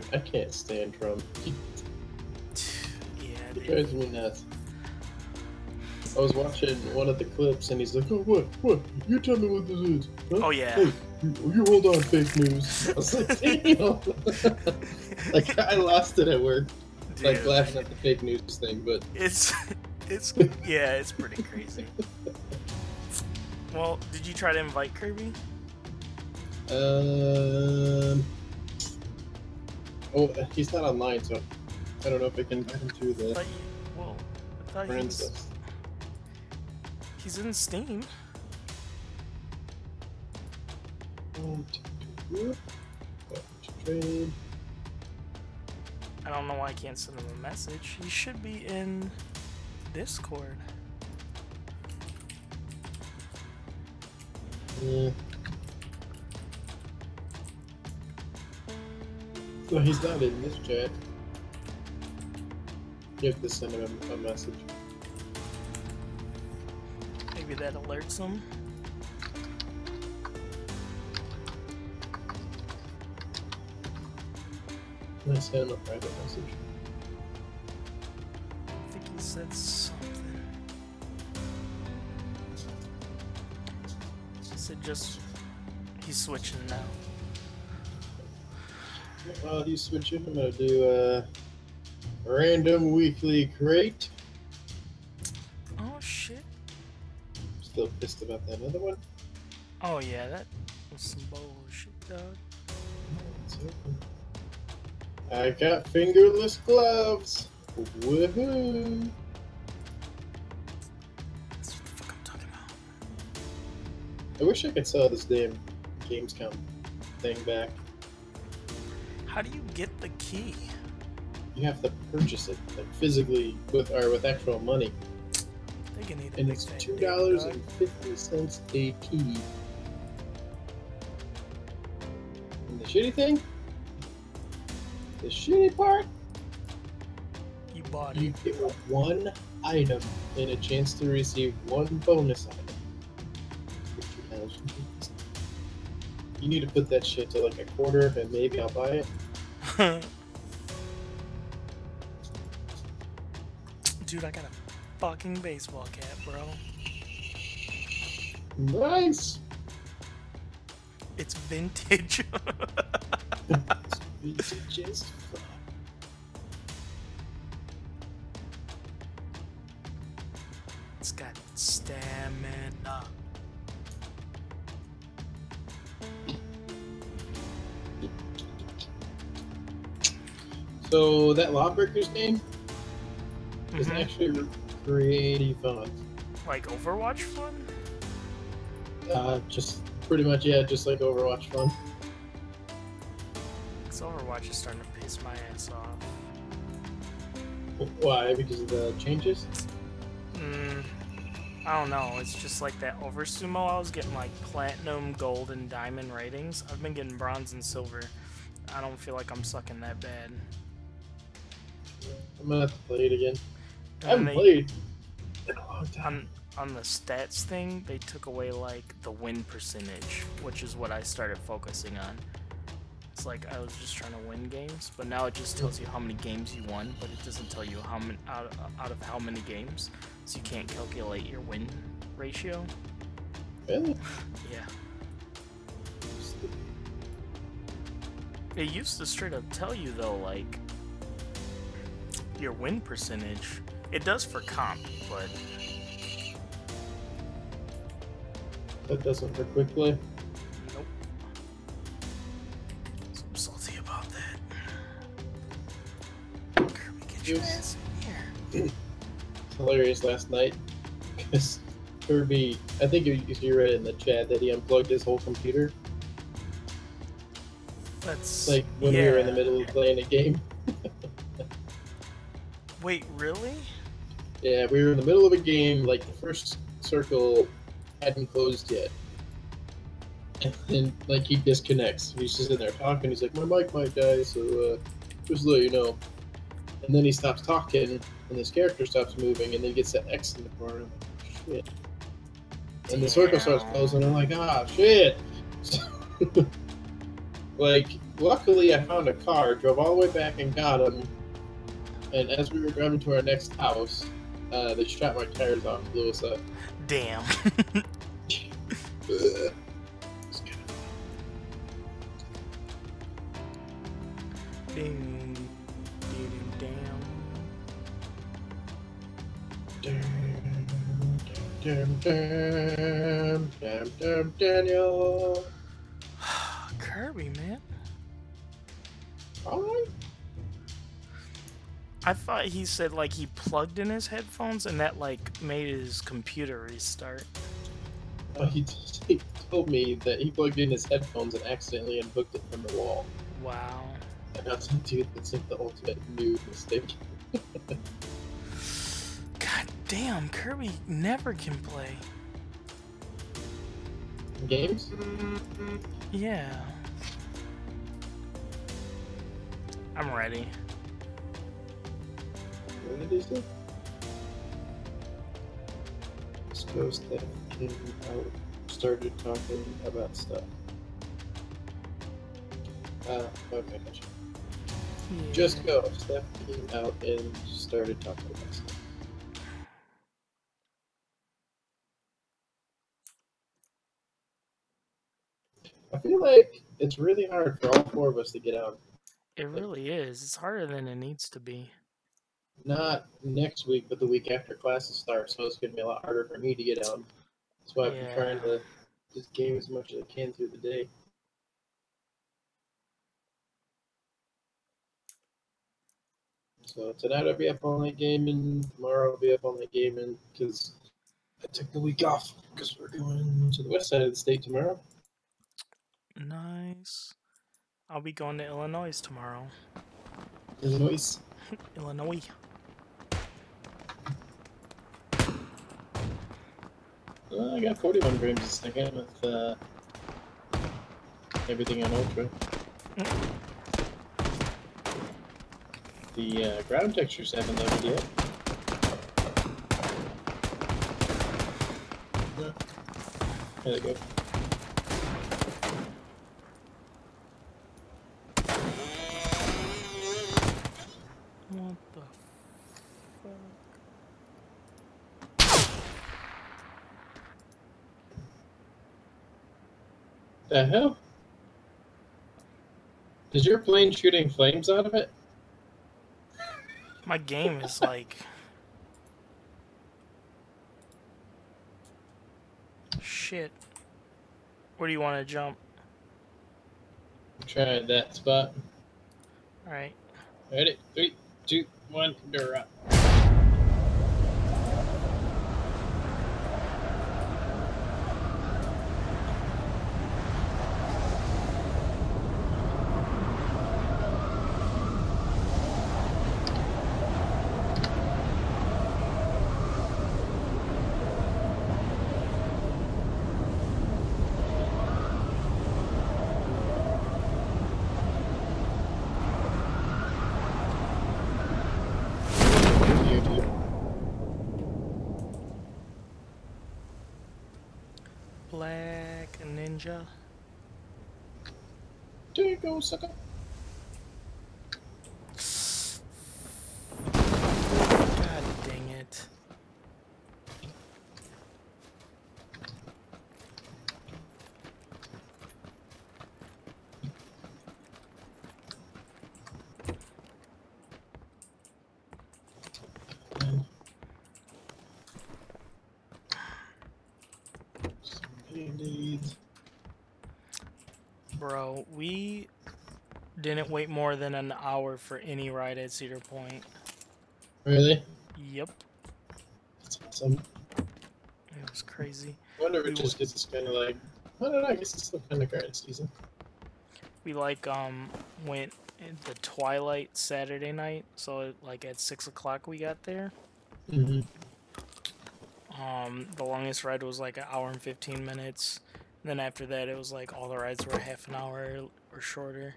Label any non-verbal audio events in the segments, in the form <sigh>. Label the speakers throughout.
Speaker 1: Dude, I can't stand Trump. He <laughs>
Speaker 2: Yeah,
Speaker 1: It
Speaker 2: dude.
Speaker 1: drives me nuts. I was watching one of the clips and he's like, "Oh, what? What? You tell me what this is." Huh?
Speaker 2: Oh yeah.
Speaker 1: Hey, you, you hold on, fake news. I was like, <laughs> "Damn." <laughs> like I lost it at work, like
Speaker 2: Dude,
Speaker 1: laughing at the fake news thing. But
Speaker 2: It's it's yeah, it's pretty crazy. Well, did you try to invite Kirby?
Speaker 1: um, oh, he's not online, so I don't know if I can get him to
Speaker 2: I
Speaker 1: the
Speaker 2: you, well, I thought he was, he's in Steam. I don't know why I can't send him a message. He should be in Discord.
Speaker 1: Yeah. No, he's not in this chat. You have to send him a, a message.
Speaker 2: Maybe that alerts him.
Speaker 1: I send him a private message.
Speaker 2: I think he said something. He said just he's switching now.
Speaker 1: While he's switching, I'm gonna do a random weekly crate.
Speaker 2: Oh shit.
Speaker 1: Still pissed about that other one.
Speaker 2: Oh yeah, that was some bullshit, dog.
Speaker 1: I got fingerless gloves. Woohoo!
Speaker 2: That's what the fuck I'm talking about.
Speaker 1: I wish I could sell this damn Gamescom thing back.
Speaker 2: How do you get the key?
Speaker 1: You have to purchase it like physically with or with actual money,
Speaker 2: They can eat a
Speaker 1: and it's two dollars and fifty cents a key. And the shitty thing, the shitty part,
Speaker 2: You bought
Speaker 1: you
Speaker 2: it.
Speaker 1: get one item and a chance to receive one bonus item. for 2,000 keys. You need to put that shit to like a quarter, and maybe I'll buy it. <laughs>
Speaker 2: Dude, I got a fucking baseball cap, bro.
Speaker 1: Nice.
Speaker 2: It's vintage. <laughs>
Speaker 1: Fuck.
Speaker 2: it's got stamina.
Speaker 1: So that Lawbreakers game is
Speaker 2: Mhm.
Speaker 1: actually pretty fun.
Speaker 2: Like Overwatch fun?
Speaker 1: Uh, just pretty much, yeah, just like Overwatch fun.
Speaker 2: Because Overwatch is starting to piss my ass off.
Speaker 1: Why? Because of the changes?
Speaker 2: Mm, I don't know. It's just like that over sumo. I was getting like platinum, gold, and diamond ratings. I've been getting bronze and silver. I don't feel like I'm sucking that bad.
Speaker 1: I'm gonna have to play it again. I haven't
Speaker 2: they-
Speaker 1: played in a long time.
Speaker 2: on on the stats thing, they took away like the win percentage, which is what I started focusing on. It's like I was just trying to win games, but now it just tells you how many games you won, but it doesn't tell you how many out of, out of how many games, so you can't calculate your win ratio.
Speaker 1: Really? <laughs>
Speaker 2: Yeah, it used to straight up tell you though, like your win percentage. It does for comp, but
Speaker 1: That doesn't work quickly.
Speaker 2: Nope. So I'm salty about that. Kirby, get your ass in here.
Speaker 1: It's hilarious last night because Kirby, I think you, you read in the chat that he unplugged his whole computer.
Speaker 2: That's
Speaker 1: Like when we were in the middle of playing a game.
Speaker 2: Wait, really?
Speaker 1: Yeah, we were in the middle of a game, like the first circle hadn't closed yet. And then, like, he disconnects. He's just in there talking. He's like, My mic might die, so uh, just let you know. And then he stops talking, and his character stops moving, and then gets that X in the corner. I'm like, shit. And the circle starts closing. I'm like, ah, shit. <laughs> like, luckily I found a car, drove all the way back and got him. And as we were driving to our next house, uh, they shot my tires off, blew us up.
Speaker 2: Damn.
Speaker 1: Ugh. It's kind
Speaker 2: Ding, ding, damn.
Speaker 1: Damn, damn, damn, damn, Daniel.
Speaker 2: Kirby, man.
Speaker 1: Alright.
Speaker 2: I thought he said like he plugged in his headphones and that like made his computer restart.
Speaker 1: Uh, he, he told me that he plugged in his headphones and accidentally unhooked it from the wall.
Speaker 2: Wow.
Speaker 1: And I was like, dude, that's like the ultimate new mistake. <laughs>
Speaker 2: God damn, Kirby never can play.
Speaker 1: Games?
Speaker 2: Yeah. I'm ready.
Speaker 1: What did he Coast that came out started talking about stuff. Uh, okay, gotcha.
Speaker 2: Yeah.
Speaker 1: Just go. Steph came out and started talking about stuff. I feel like it's really hard for all four of us to get out.
Speaker 2: It really is. It's harder than it needs to be.
Speaker 1: Not next week, but the week after classes start, so it's gonna be a lot harder for me to get out. That's why I've been trying to just game as much as I can through the day. So tonight I'll be up all night gaming. Tomorrow I'll be up all night gaming because I took the week off because we're going to the west side of the state tomorrow.
Speaker 2: Nice. I'll be going to Illinois tomorrow.
Speaker 1: Illinois. <laughs>
Speaker 2: Illinois.
Speaker 1: Well, I got 41 frames a second with uh, everything on Ultra. The uh, ground textures haven't loaded yet. There they go.
Speaker 2: What the fuck?
Speaker 1: The hell? Is your plane shooting flames out of it?
Speaker 2: My game is like. Shit. Where do you want to jump?
Speaker 1: Try that spot.
Speaker 2: Alright.
Speaker 1: Ready? Three, two, one, go up. YouTube. There you go, sucker.
Speaker 2: God dang it.
Speaker 1: Some band-aids.
Speaker 2: Bro, we didn't wait more than an hour for any ride at Cedar Point.
Speaker 1: Really?
Speaker 2: Yep.
Speaker 1: That's awesome.
Speaker 2: It was crazy.
Speaker 1: I wonder if
Speaker 2: We
Speaker 1: it just gets kind of like, I don't know, I guess it's still kind of garden season.
Speaker 2: We like um went in the twilight Saturday night, so like at six o'clock we got there.
Speaker 1: Mm-hmm.
Speaker 2: Um, the longest ride was like an hour and fifteen minutes. Then after that, it was like all the rides were half an hour or shorter.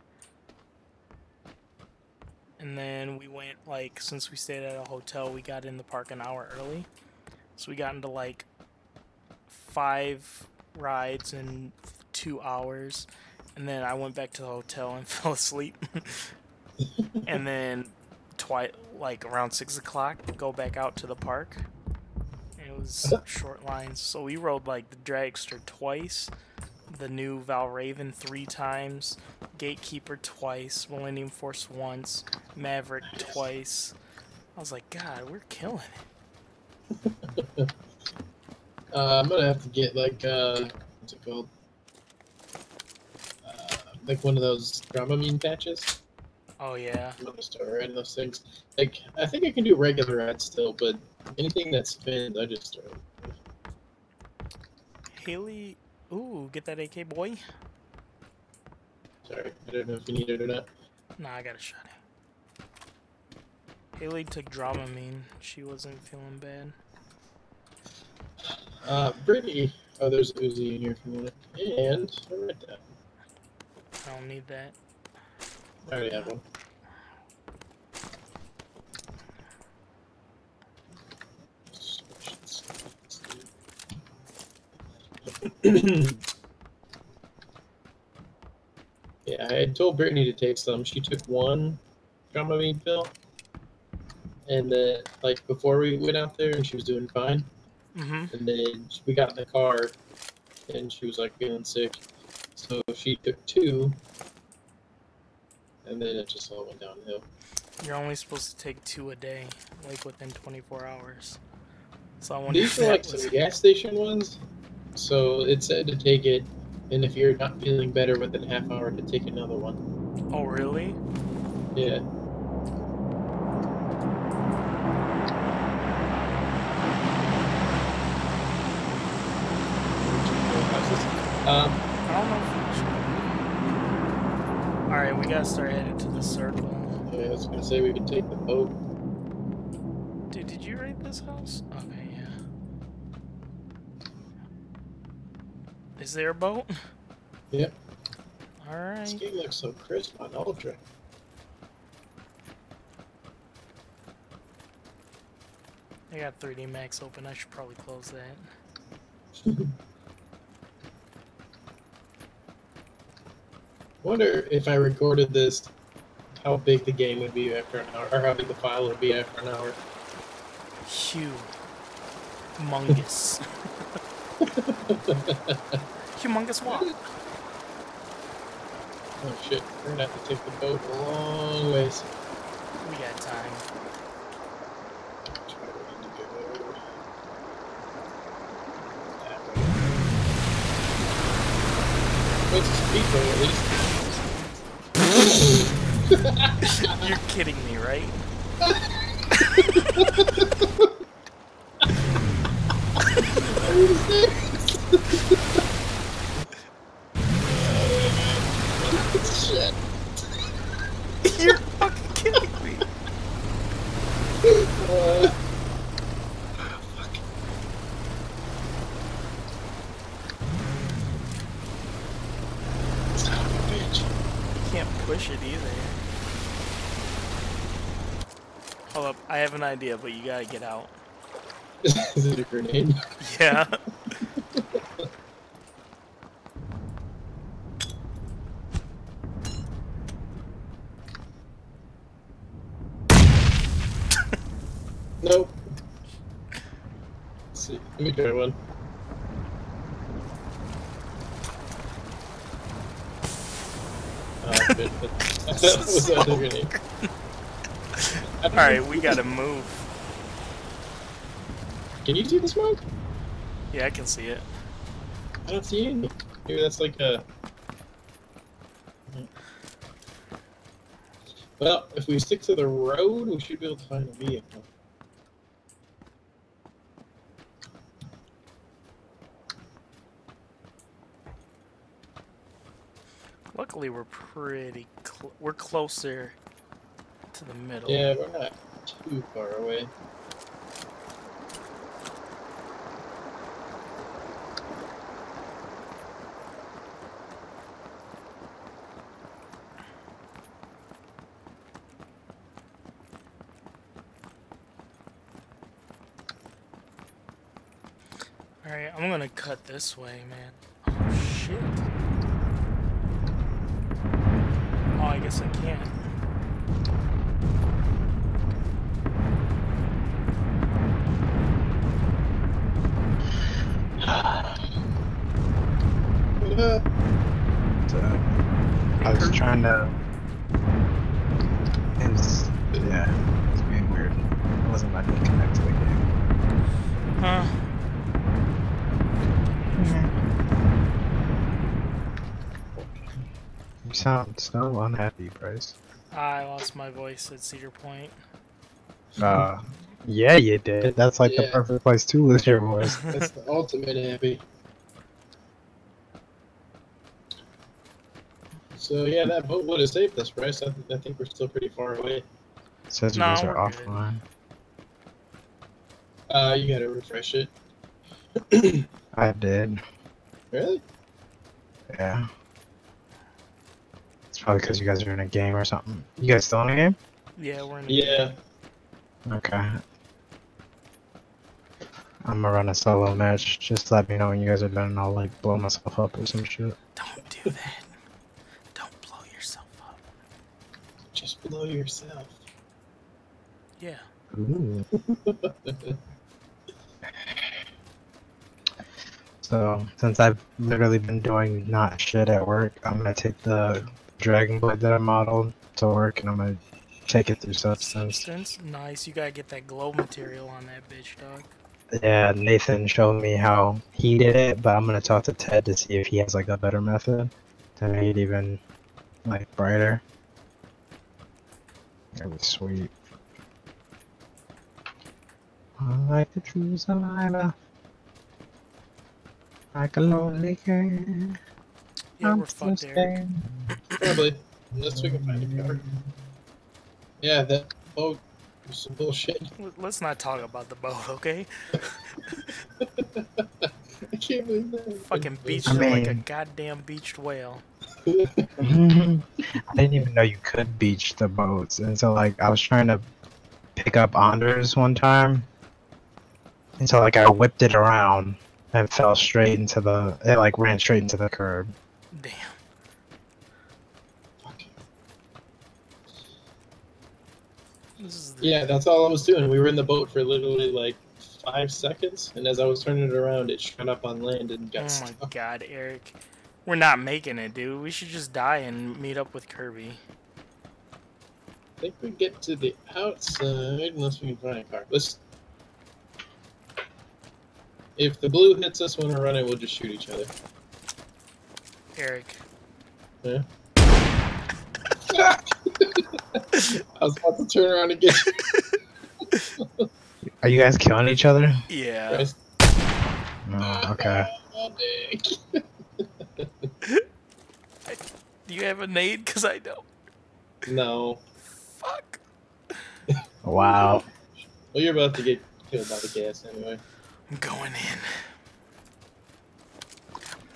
Speaker 2: And then we went like since we stayed at a hotel, we got in the park an hour early, so we got into like five rides in two hours, and then I went back to the hotel and <laughs> fell asleep. <laughs> and then twice, like around six o'clock, go back out to the park. And it was <laughs> short lines, so we rode like the dragster twice, the new Valravn three times, Gatekeeper twice, Millennium Force once, Maverick twice. I was like, God, we're killing it. <laughs>
Speaker 1: Uh, I'm gonna have to get like uh, what's it called? Uh, like one of those Dramamine patches.
Speaker 2: Oh yeah.
Speaker 1: I'm gonna start writing those things. Like I think I can do regular ads still, but anything that spins, I just start.
Speaker 2: Haley, ooh, get that AK boy.
Speaker 1: Sorry, I don't know if you need it or not.
Speaker 2: Nah, I got a shot. Haley took Dramamine. She wasn't feeling bad.
Speaker 1: Uh, Brittany. Oh, there's Uzi in here if you want it. And I read that.
Speaker 2: I don't need that.
Speaker 1: I already have one. <clears throat> yeah, I told Brittany to take some. She took one Dramamine pill, and then like before we went out there, and she was doing fine.
Speaker 2: Mm-hmm.
Speaker 1: And then we got in the car, and she was like feeling sick, so she took two, and then it just all went downhill.
Speaker 2: You're only supposed to take two a day, like within 24 hours. So I wonder
Speaker 1: These are like
Speaker 2: was...
Speaker 1: some gas station ones, so it said to take it, and if you're not feeling better within a half hour, to take another one.
Speaker 2: Oh, really?
Speaker 1: Yeah. Um,
Speaker 2: I don't know if we should... Alright, we gotta start heading to the circle.
Speaker 1: yeah, I was gonna say we could take the boat.
Speaker 2: Dude, did you rate this house? Okay, yeah. Is there boat?
Speaker 1: Yep.
Speaker 2: Alright.
Speaker 1: This game looks so crisp on Ultra.
Speaker 2: I got 3D Max open. I should probably close that. <laughs>
Speaker 1: Wonder if I recorded this, how big the game would be after an hour, or how big the file would be after an hour.
Speaker 2: Huge. Humongous. <laughs> <laughs> Humongous what?
Speaker 1: Oh shit, we're gonna have to take the boat a long ways.
Speaker 2: We got time.
Speaker 1: Which way do we to go? That way. What's the speed though, at least? <laughs>
Speaker 2: You're kidding me, right? <laughs>
Speaker 1: Are you serious? Shit.
Speaker 2: You're fucking kidding me.
Speaker 1: Uh, Son of a bitch.
Speaker 2: You can't push it either. Hold up, I have an idea, but you gotta get out. <laughs>
Speaker 1: Is it a grenade?
Speaker 2: Yeah. <laughs>
Speaker 1: Nope. Let's see. Let me try one. Ah, shit. <laughs> that was a grenade.
Speaker 2: Alright, we gotta move.
Speaker 1: Can you see the smoke?
Speaker 2: Yeah, I can see it.
Speaker 1: I don't see any. Maybe that's like a. Well, if we stick to the road, we should be able to find a vehicle.
Speaker 2: Luckily, we're pretty. Cl- we're closer to the middle.
Speaker 1: Yeah, we're not too far away.
Speaker 2: Alright, I'm gonna cut this way, man. Oh shit. Oh, I guess I can't.
Speaker 1: Uh,
Speaker 3: So, I was trying to. It's, yeah, it's being weird. It wasn't letting me connect to the game.
Speaker 2: Huh?
Speaker 3: You sound so unhappy, Bryce.
Speaker 2: I lost my voice at Cedar Point.
Speaker 3: Uh, yeah, you did. That's like the perfect place to lose your voice.
Speaker 1: that's the ultimate happy. So yeah, that vote would have saved us, Bryce. I, th- I think we're still pretty far away.
Speaker 3: says you
Speaker 2: No,
Speaker 3: guys are offline.
Speaker 1: Uh, you gotta refresh it. <clears throat>
Speaker 3: I did.
Speaker 1: Really?
Speaker 3: Yeah. It's probably because you guys are in a game or something. You guys still in a game?
Speaker 2: Yeah, we're in. a- game
Speaker 1: Yeah.
Speaker 3: Okay. I'm gonna run a solo match. Just let me know when you guys are done and I'll like blow myself up or some shit.
Speaker 2: Don't do that. Don't blow yourself up.
Speaker 1: Just blow yourself.
Speaker 2: Yeah. <laughs>
Speaker 3: So, since I've literally been doing not shit at work, I'm gonna take the Dragon Blade that I modeled to work and I'm gonna take it through Substance.
Speaker 2: Substance. Nice. You gotta get that glow material on that bitch, dog.
Speaker 3: Yeah, Nathan showed me how he did it, but I'm gonna talk to Ted to see if he has like a better method to make it even like brighter. That'd be sweet. I like to true survivor. Like a lonely cat.
Speaker 2: Yeah,
Speaker 3: I'm
Speaker 2: we're
Speaker 3: still
Speaker 2: fucked, Eric.
Speaker 3: staying.
Speaker 1: Probably. Unless we can find a car. Yeah, that boat was some bullshit.
Speaker 2: Let's not talk about the boat, okay? <laughs>
Speaker 1: I can't believe that.
Speaker 2: Fucking beached
Speaker 3: I
Speaker 2: it like a goddamn beached whale.
Speaker 3: I didn't even know you could beach the boats, and so like I was trying to pick up Anders one time, and so like I whipped it around and fell straight into the it like ran straight into the curb.
Speaker 2: Damn.
Speaker 1: Fuck.
Speaker 2: This is the,
Speaker 1: Yeah, that's all I was doing. We were in the boat for literally like five seconds, and as I was turning it around, it shot up on land and got
Speaker 2: Oh my
Speaker 1: stuck.
Speaker 2: god, Eric. We're not making it, dude. We should just die and meet up with Kirby.
Speaker 1: I think we get to the outside unless we can find a car. Let's. If the blue hits us when we're running, we'll just shoot each other.
Speaker 2: Eric. Yeah. <laughs>
Speaker 1: I was about to turn around again.
Speaker 3: Are you guys killing each other?
Speaker 2: Yeah.
Speaker 1: Bryce.
Speaker 3: No. Oh, okay.
Speaker 1: Oh, <laughs> <laughs> Dick.
Speaker 2: Do you have a nade? Cause I don't.
Speaker 1: No.
Speaker 2: Fuck. <laughs>
Speaker 3: Wow.
Speaker 1: Well, you're about to get killed by the gas anyway.
Speaker 2: I'm going in.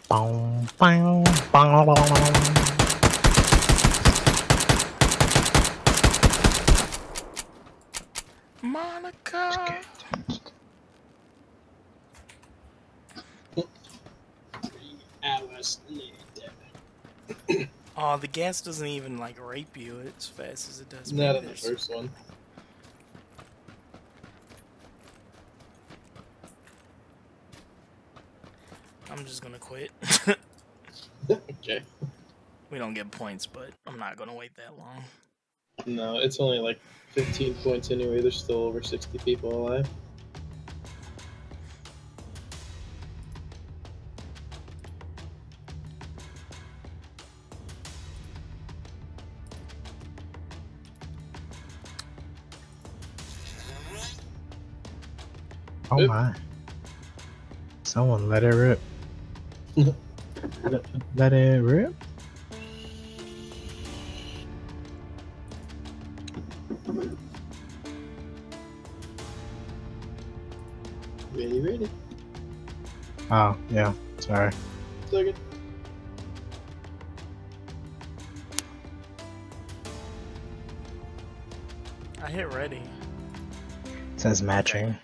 Speaker 3: Boom, boom, boom, boom.
Speaker 2: Monica.
Speaker 1: Three hours later.
Speaker 2: Oh, the gas doesn't even like rape you as fast as it does.
Speaker 1: Not in the first one.
Speaker 2: I'm just gonna quit. <laughs>
Speaker 1: okay.
Speaker 2: we don't get points, but I'm not gonna wait that long.
Speaker 1: No, it's only like 15 points anyway. There's still over 60 people alive.
Speaker 3: Oh
Speaker 1: Oop.
Speaker 3: my. Someone let it rip. <laughs> let, it, rip?
Speaker 1: Ready, ready.
Speaker 3: Oh, yeah. Sorry.
Speaker 1: Second.
Speaker 2: I hit ready.
Speaker 3: It says matching.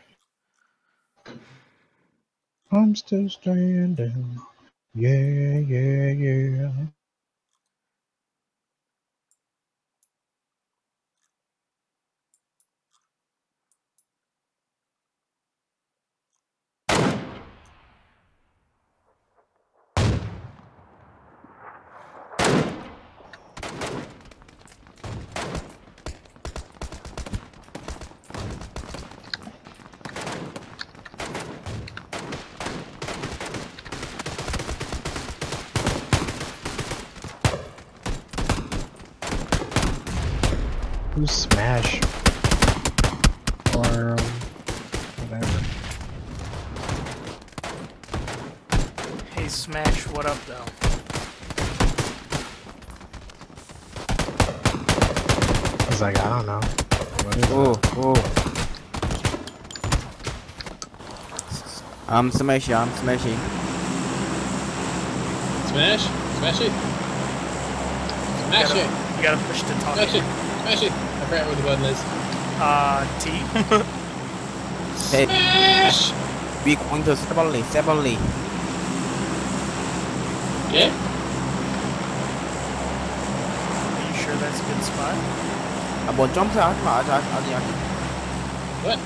Speaker 3: I'm still standing. Yeah, yeah, yeah. who's Smash? Or um, whatever.
Speaker 2: Hey Smash, what up though?
Speaker 3: I was like, I don't know. What is
Speaker 4: Oh, oh. I'm smashy, I'm smashy.
Speaker 1: Smash? Smashy?
Speaker 2: Smashy!
Speaker 1: You,
Speaker 2: you gotta push to talk.
Speaker 1: Smashy! Smashy! I forgot where the button is.
Speaker 2: Uh, T? <laughs>
Speaker 4: hey.
Speaker 1: Smash!
Speaker 4: Be going to Sebali, Sebali.
Speaker 1: Yeah?
Speaker 2: Are you sure that's a good spot?
Speaker 4: Uh, I'm going to jump out, out, out, out, out.
Speaker 1: What?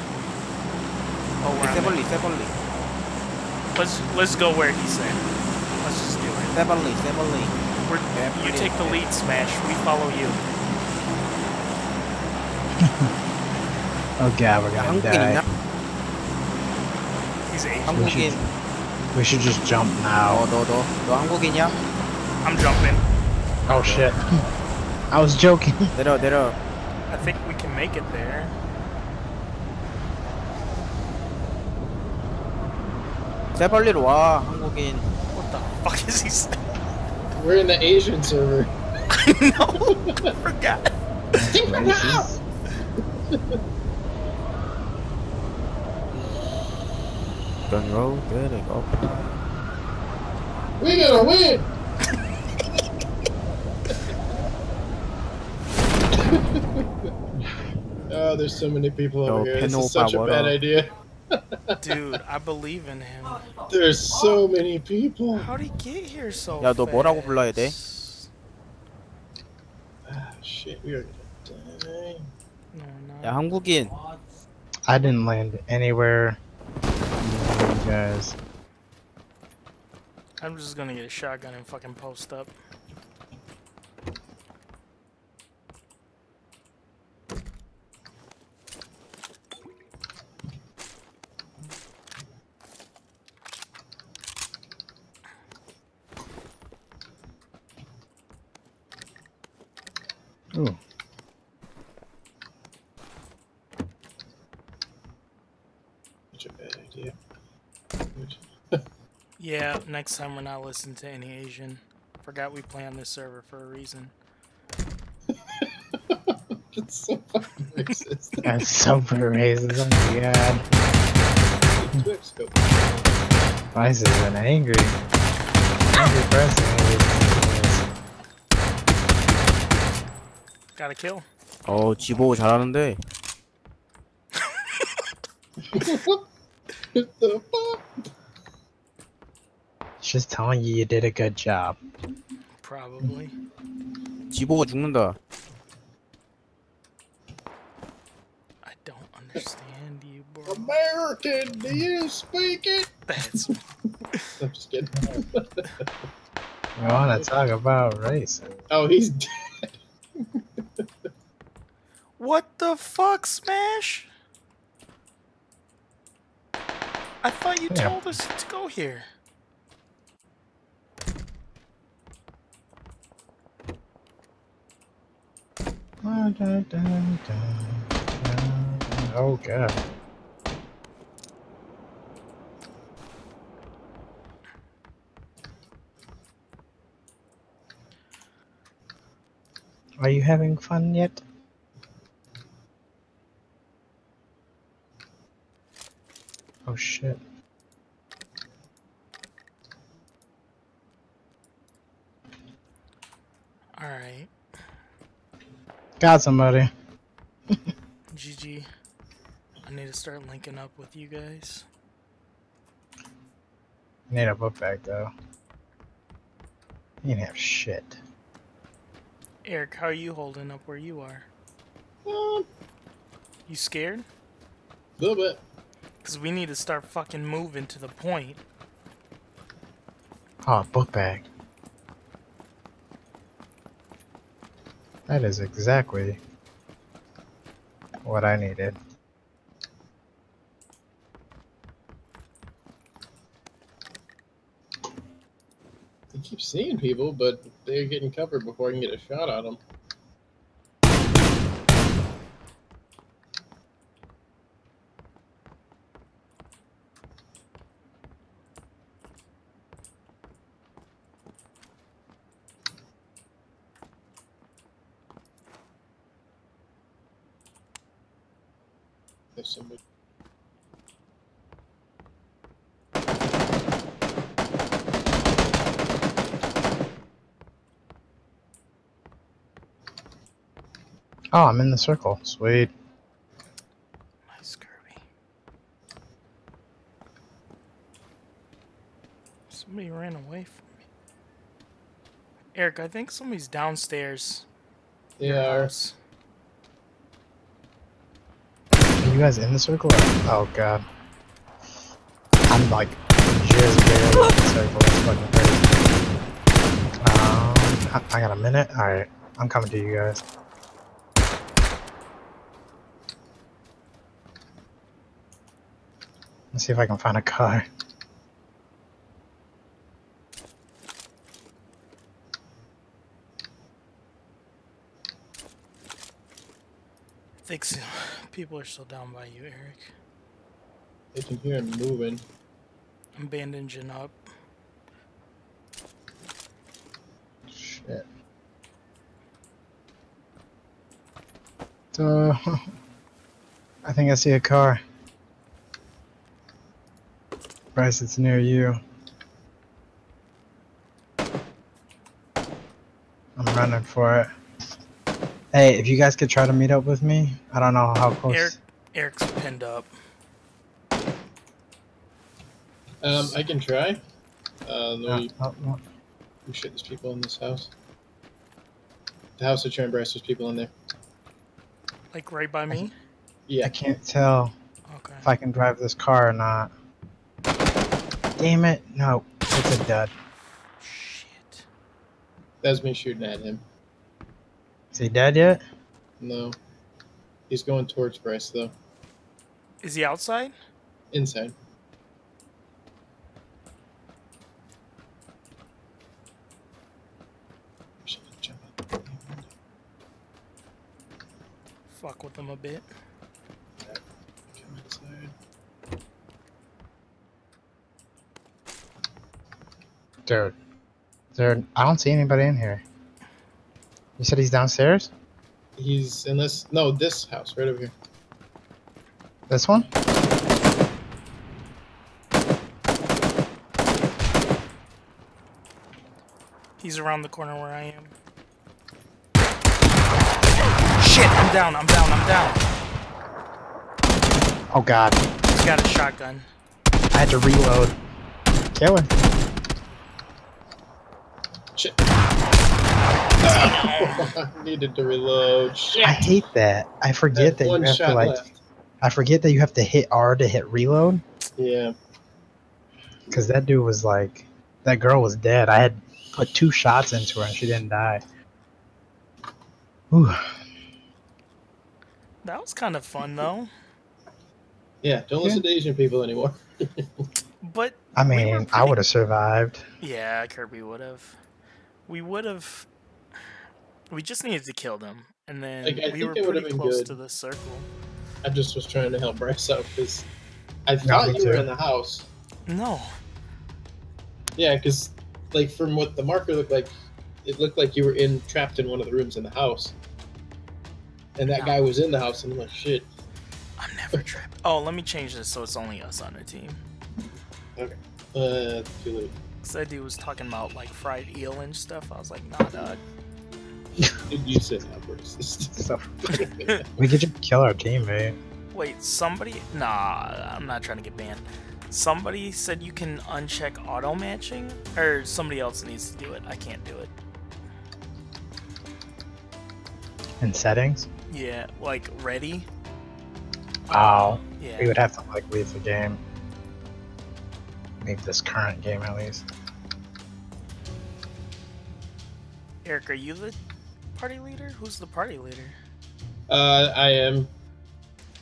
Speaker 2: Oh, wow. Sebali, Sebali.
Speaker 4: separately, separately.
Speaker 2: Let's let's go where he said. Let's just do it.
Speaker 4: Separately, separately.
Speaker 2: We're,
Speaker 4: Yeah,
Speaker 2: you
Speaker 4: pretty
Speaker 2: take the
Speaker 4: okay.
Speaker 2: lead, Smash. We follow you. <laughs>
Speaker 3: Oh god, we're gonna
Speaker 4: 한국인이냐?
Speaker 3: die.
Speaker 2: He's Asian.
Speaker 4: 한국인.
Speaker 3: We should just jump now.
Speaker 4: 어, 너, 너, 너 한국인이야?
Speaker 2: I'm jumping.
Speaker 3: Oh shit. <laughs> I was joking.
Speaker 4: 내려, 내려.
Speaker 2: I think we can make it there.
Speaker 4: 세벌리로 와, 한국인.
Speaker 2: What the fuck is he saying?
Speaker 1: We're in the Asian server.
Speaker 2: I know. I forgot.
Speaker 3: Racist.
Speaker 4: Don't go, there they go.
Speaker 1: We gonna win! <laughs> oh, there's so many people over
Speaker 4: Yo,
Speaker 1: here. This
Speaker 4: Pinopa,
Speaker 1: is such a
Speaker 4: what
Speaker 1: bad
Speaker 4: up?
Speaker 1: idea.
Speaker 2: Dude, I believe in him.
Speaker 1: There's so many people.
Speaker 2: How'd he get here so
Speaker 4: 야, 너 뭐라고
Speaker 2: fast?
Speaker 4: 불러야 돼?
Speaker 1: Ah, shit, we are gonna die.
Speaker 2: No, we're not.
Speaker 4: 야, 한국인.
Speaker 3: I didn't land anywhere. near You guys.
Speaker 2: I'm just gonna get a shotgun and fucking post up.
Speaker 3: Ooh.
Speaker 1: Such a bad idea. <laughs>
Speaker 2: Yeah, next time we're not listening to any Asian. Forgot we play on this server for a reason. <laughs>
Speaker 1: It's so fucking racist. <laughs>
Speaker 3: That's super racist. Oh my god.
Speaker 1: Twitch scope.
Speaker 3: Vice is an angry. Angry person.
Speaker 2: Got a kill.
Speaker 4: 어, 지보 잘하는데.
Speaker 1: what the fuck?
Speaker 3: Just telling you you did a good job.
Speaker 2: Probably.
Speaker 4: 지보가 죽는다.
Speaker 2: I don't understand you, bro.
Speaker 1: American, do you speak it?
Speaker 2: That's <laughs>
Speaker 1: I'm just kidding.
Speaker 3: We wanna talk about race.
Speaker 1: oh, he's dead. <laughs>
Speaker 2: what the fuck, Smash? I thought you
Speaker 3: Yeah.
Speaker 2: told us to go here.
Speaker 3: Oh god. Are you having fun yet? Oh shit.
Speaker 2: Alright.
Speaker 3: Got somebody. <laughs>
Speaker 2: GG. I need to start linking up with you guys.
Speaker 3: Need a book bag though. You didn't have shit.
Speaker 2: Eric, how are you holding up where you are?
Speaker 1: Um,
Speaker 2: You scared?
Speaker 1: a little bit.
Speaker 2: Because we need to start fucking moving to the point.
Speaker 3: Oh, book bag. That is exactly what I needed.
Speaker 1: I keep seeing people, but they're getting covered before I can get a shot at them. there's somebody.
Speaker 3: Oh, I'm in the circle. Sweet.
Speaker 2: Nice Kirby. Somebody ran away from me. Eric, I think somebody's downstairs.
Speaker 1: They are.
Speaker 3: Are you guys in the circle? Or... Oh god. I'm like just barely in the circle. That's fucking crazy. Um, I, I got a minute. All right, I'm coming to you guys. Let's see if I can find a car.
Speaker 2: I think so. people are still down by you, Eric.
Speaker 1: I can hear him moving.
Speaker 2: I'm bandaging up.
Speaker 3: Shit. Uh, <laughs> I think I see a car. Bryce, it's near you. I'm running for it. Hey, if you guys could try to meet up with me, I don't know how close.
Speaker 2: Eric, Eric's pinned up.
Speaker 1: Um, I can try. Uh,
Speaker 3: Oh,
Speaker 1: we,
Speaker 3: oh, oh.
Speaker 1: we shit, there's people in this house. The house of Sharon Bryce, there's people in there.
Speaker 2: Like right by me?
Speaker 3: I
Speaker 1: Yeah.
Speaker 3: I can't tell
Speaker 2: Okay.
Speaker 3: if I can drive this car or not. Damn it! No, it's a dud.
Speaker 2: Shit.
Speaker 1: That's me shooting at him.
Speaker 3: Is he dead yet?
Speaker 1: No. He's going towards Bryce, though.
Speaker 2: Is he outside?
Speaker 1: Inside. Shit, jump up.
Speaker 2: Fuck with him a bit.
Speaker 1: Come inside.
Speaker 3: Dude, there. I don't see anybody in here. You said he's downstairs.
Speaker 1: He's in this. No, this house right over here.
Speaker 3: This one?
Speaker 2: He's around the corner where I am. Shit, I'm down, I'm down, I'm down.
Speaker 3: Oh God,
Speaker 2: He's got a shotgun.
Speaker 3: I had to reload. Kill him.
Speaker 1: Shit. I <laughs> needed to reload. Shit.
Speaker 3: I hate that. I forget that you have to like.
Speaker 1: left.
Speaker 3: I forget that you have to hit R to hit reload.
Speaker 1: Yeah.
Speaker 3: Because that dude was like, that girl was dead. I had put two shots into her and she didn't die. Ooh.
Speaker 2: That was kind of fun though.
Speaker 1: Yeah. Don't listen to Asian people anymore. <laughs>
Speaker 2: But
Speaker 3: I
Speaker 2: We were
Speaker 3: mean, I would have survived.
Speaker 2: yeah, Kirby would have. We would have. We just needed to kill them, and then
Speaker 1: Like, I
Speaker 2: we
Speaker 1: think
Speaker 2: were
Speaker 1: it would've
Speaker 2: pretty
Speaker 1: been
Speaker 2: close
Speaker 1: good.
Speaker 2: to the circle.
Speaker 1: I just was trying to help Bryce out because I thought
Speaker 3: me
Speaker 1: you were in the house.
Speaker 2: No,
Speaker 1: Yeah, because like from what the marker looked like, it looked like you were in trapped in one of the rooms in the house, and that
Speaker 2: No.
Speaker 1: guy was in the house, and I'm like, shit.
Speaker 2: I'm never <laughs> trapped. Oh, let me change this so it's only us on the team. Okay.
Speaker 1: Uh, too late.
Speaker 2: Cause that dude was talking about like fried eel and stuff. I was like, nah, dog.
Speaker 1: Dude, you said that first. <laughs>
Speaker 3: We could just kill our teammate.
Speaker 2: Wait, somebody? Nah, I'm not trying to get banned. Somebody said you can uncheck auto matching, or somebody else needs to do it. I can't do it.
Speaker 3: In settings?
Speaker 2: Yeah, like ready.
Speaker 3: Oh.
Speaker 2: Yeah.
Speaker 3: We would have to like leave the game. Leave this current game at least.
Speaker 2: Eric, are you the party leader? Who's the party leader?
Speaker 1: uh, I am.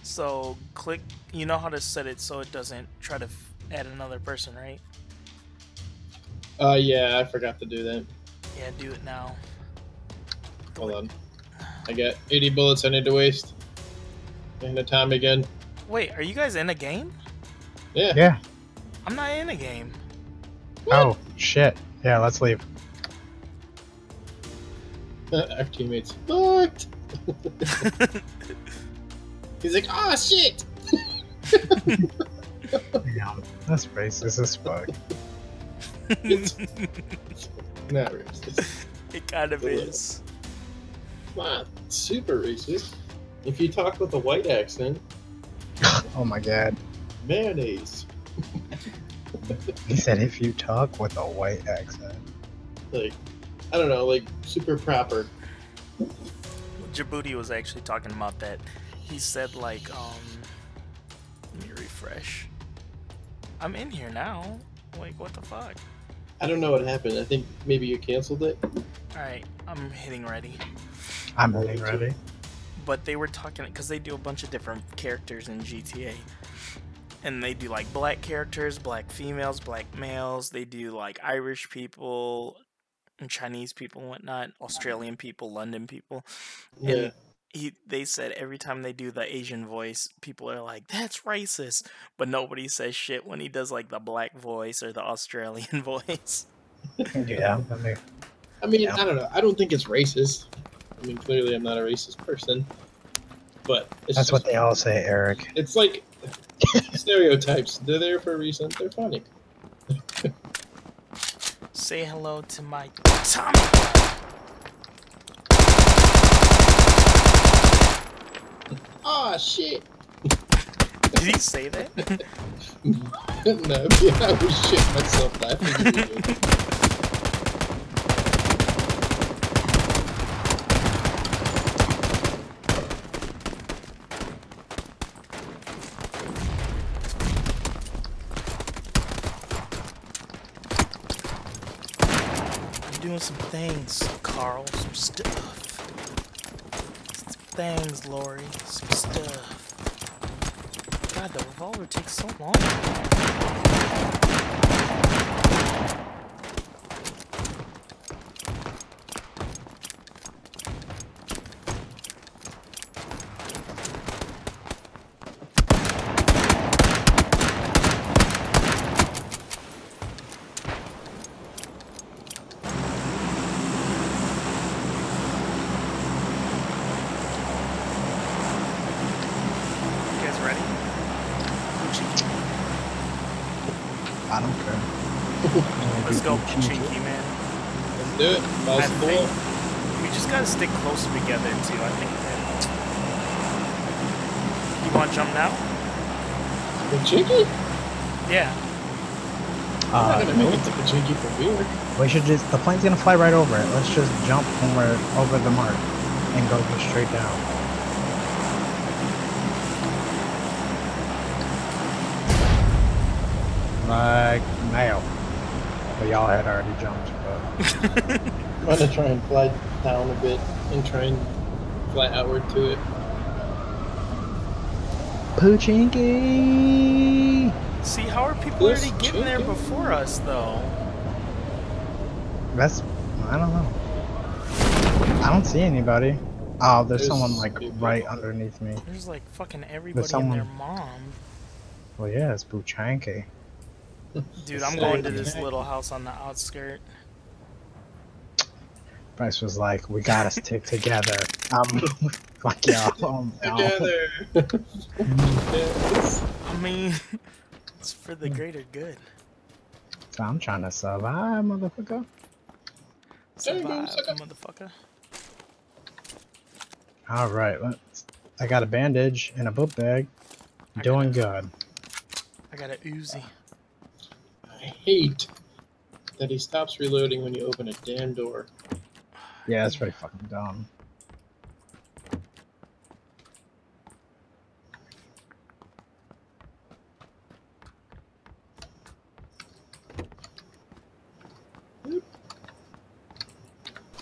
Speaker 2: So click. You know how to set it so it doesn't try to f- add another person, right?
Speaker 1: Uh, yeah, I forgot to do that.
Speaker 2: Yeah, do it now.
Speaker 1: Hold on. I got 80 bullets I need to waste. And the time again.
Speaker 2: Wait, are you guys in a game?
Speaker 1: Yeah.
Speaker 3: Yeah.
Speaker 2: I'm not in a game.
Speaker 3: Oh, shit. Yeah, let's leave. <laughs>
Speaker 1: Our teammates fucked. <laughs> He's like, oh shit. <laughs>
Speaker 3: Damn, that's racist as fuck.
Speaker 1: It's not racist.
Speaker 2: it kind of is.
Speaker 1: Not super racist. If you talk with a white accent,
Speaker 3: Oh my god.
Speaker 1: mayonnaise.
Speaker 3: He said if you talk with a white accent.
Speaker 1: Like, I don't know, like super proper.
Speaker 2: Djibouti was actually talking about that. He said like, um, let me refresh. I'm in here now. Like, what the fuck?
Speaker 1: I don't know what happened. I think maybe you canceled it.
Speaker 2: All right, I'm hitting ready.
Speaker 3: I'm hitting ready.
Speaker 2: But they were talking because they do a bunch of different characters in GTA, and they do like black characters, black females, black males. They do like Irish people, and Chinese people, and whatnot, Australian people, London people.
Speaker 1: Yeah.
Speaker 2: And he, they said every time they do the Asian voice, people are like, "That's racist," but nobody says shit when he does like the black voice or the Australian <laughs> voice.
Speaker 3: Yeah, I mean,
Speaker 1: I mean,
Speaker 3: Yeah.
Speaker 1: I don't know. I don't think it's racist. I mean, clearly, I'm not a racist person. But it's
Speaker 3: that's
Speaker 1: just,
Speaker 3: what they all say, Eric.
Speaker 1: It's like <laughs> stereotypes. They're there for a reason. They're funny. <laughs>
Speaker 2: Say hello to my Tommy.
Speaker 1: Oh shit.
Speaker 2: Did he say that? <laughs>
Speaker 1: no, <laughs> yeah, I was shit myself laughing. <laughs>
Speaker 2: some things, Carl. Some stuff. Some things, Lori. Some stuff. God, the revolver takes so long. You guys ready? Poochie.
Speaker 3: I don't care.
Speaker 2: Let's go, Chinky, man.
Speaker 1: Let's do it. Balls
Speaker 2: I
Speaker 1: to the
Speaker 2: think we just gotta stick closer together too. I think that. You want to jump now?
Speaker 1: The Chinky?
Speaker 2: Yeah.
Speaker 1: I'm
Speaker 3: Uh,
Speaker 1: not gonna make it to the Chinky from here.
Speaker 3: we should just. The plane's gonna fly right over it. Let's just jump when we're over the mark and go just straight down. Like now. But y'all had already jumped. But <laughs>
Speaker 1: I'm gonna try and fly down a bit and try and fly outward to it.
Speaker 3: Pochinki!
Speaker 2: See, how are people
Speaker 1: This
Speaker 2: already getting there before us, though?
Speaker 3: That's. I don't know. I don't see anybody. Oh, there's,
Speaker 1: There's
Speaker 3: someone like
Speaker 1: people.
Speaker 3: right underneath me.
Speaker 2: There's like fucking everybody and
Speaker 3: someone-
Speaker 2: their mom.
Speaker 3: Well, yeah, it's Pochinki.
Speaker 2: Dude, I'm going to this little house on the outskirt.
Speaker 3: Bryce was like, "We gotta stick together." <laughs> Um, fuck y'all. Um, no.
Speaker 1: Together. Yes.
Speaker 2: I mean, it's for the greater good.
Speaker 3: So I'm trying to survive, motherfucker.
Speaker 1: There you go,
Speaker 2: Survive, motherfucker.
Speaker 3: All right, let's. I got a bandage and a book bag.
Speaker 2: I
Speaker 3: Doing
Speaker 2: got
Speaker 3: good.
Speaker 2: I got a Uzi.
Speaker 1: I hate that he stops reloading when you open a damn door.
Speaker 3: Yeah, that's pretty fucking dumb.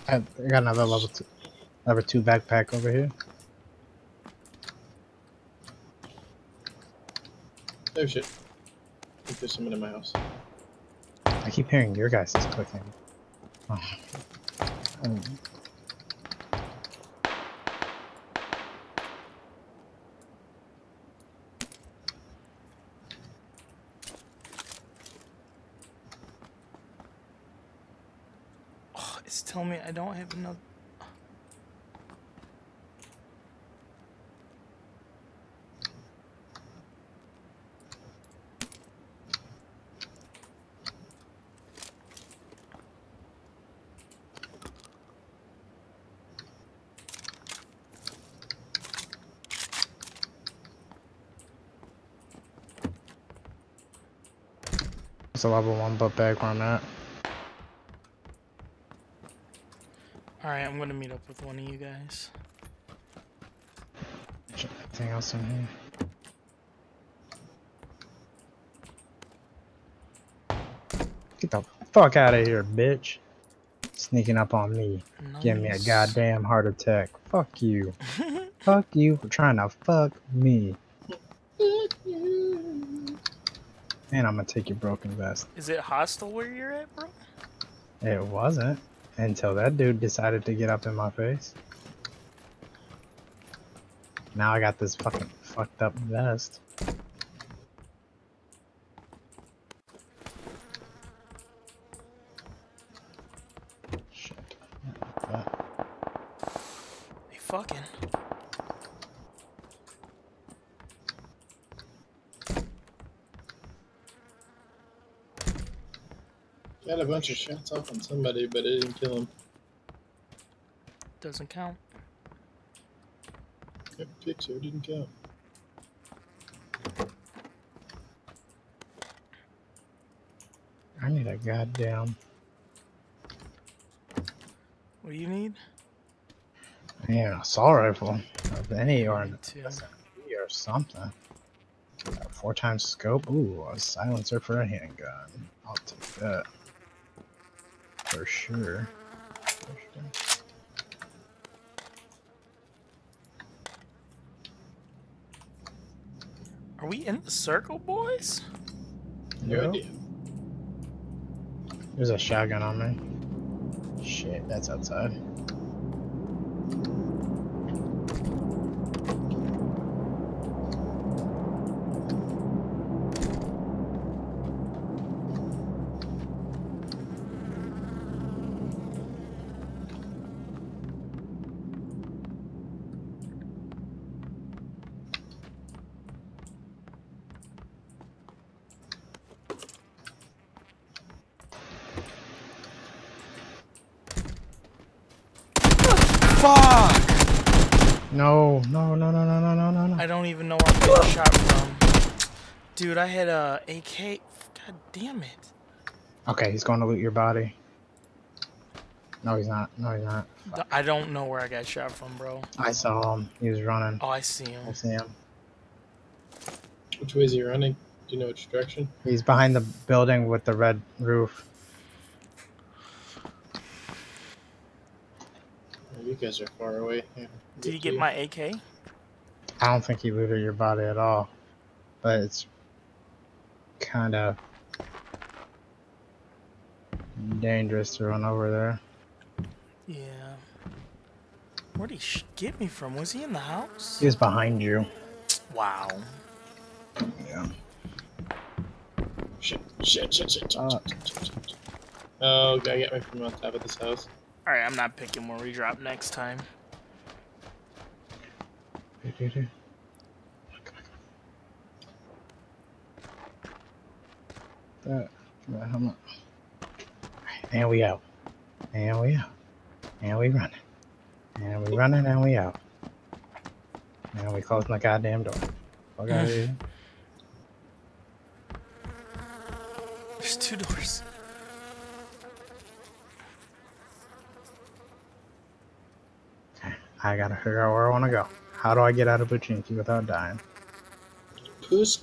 Speaker 3: I got another level two, level two backpack over here.
Speaker 1: Oh shit. I think there's someone in my house.
Speaker 3: I keep hearing your guys' clicking. Oh.
Speaker 2: Oh, it's telling me I don't have enough.
Speaker 3: Level one book bag where I'm at.
Speaker 2: Alright, I'm gonna meet up with one of you guys.
Speaker 3: Anything else in here? Get the fuck out of here, bitch. Sneaking up on me. Give me a goddamn heart attack. Fuck you. <laughs> fuck you for trying to fuck me. And I'm gonna take your broken vest.
Speaker 2: Is it hostile where you're at, bro?
Speaker 3: It wasn't until that dude decided to get up in my face. Now I got this fucking fucked up vest. Shit. Uh,
Speaker 2: They fucking.
Speaker 1: Got a bunch of shots off on somebody, but it didn't kill him.
Speaker 2: Doesn't count.
Speaker 1: Yep, picture didn't count.
Speaker 3: I need a goddamn.
Speaker 2: What do you need?
Speaker 3: Yeah, assault rifle of any or an
Speaker 2: Me.
Speaker 3: SMG or something. Got four times scope. Ooh, a silencer for a handgun. I'll take that. For sure. For sure.
Speaker 2: Are we in the circle, boys?
Speaker 1: No
Speaker 3: Yep.
Speaker 1: idea.
Speaker 3: There's a shotgun on me. Shit, that's outside.
Speaker 2: I AK. God damn it.
Speaker 3: Okay, he's going to loot your body. No, he's not. No, he's not.
Speaker 2: I don't know where I got shot from, bro.
Speaker 3: I saw him. He was running.
Speaker 2: Oh, I see him.
Speaker 3: I see him.
Speaker 1: Which way is he running? Do you know which direction?
Speaker 3: He's behind the building with the red roof.
Speaker 1: Oh, you guys are far away. Yeah,
Speaker 2: Did he get my AK?
Speaker 3: I don't think he looted your body at all. But it's kind of dangerous to run over there.
Speaker 2: Yeah. Where'd he sh- get me from? Was he in the house?
Speaker 3: He was behind you.
Speaker 2: Wow.
Speaker 3: Yeah.
Speaker 1: Shit, shit, shit, shit, shit,
Speaker 3: Uh.
Speaker 1: shit, shit, shit, shit. Oh, guy got me from on top of this house.
Speaker 2: Alright, I'm not picking where we drop next time.
Speaker 3: That, that helmet. And we out. And we out. And we running. And we running and we out. And we closing the goddamn door. Fuck out of here.
Speaker 2: There's two doors.
Speaker 3: I gotta figure out where I wanna go. How do I get out of Pochinki without dying?
Speaker 1: Puss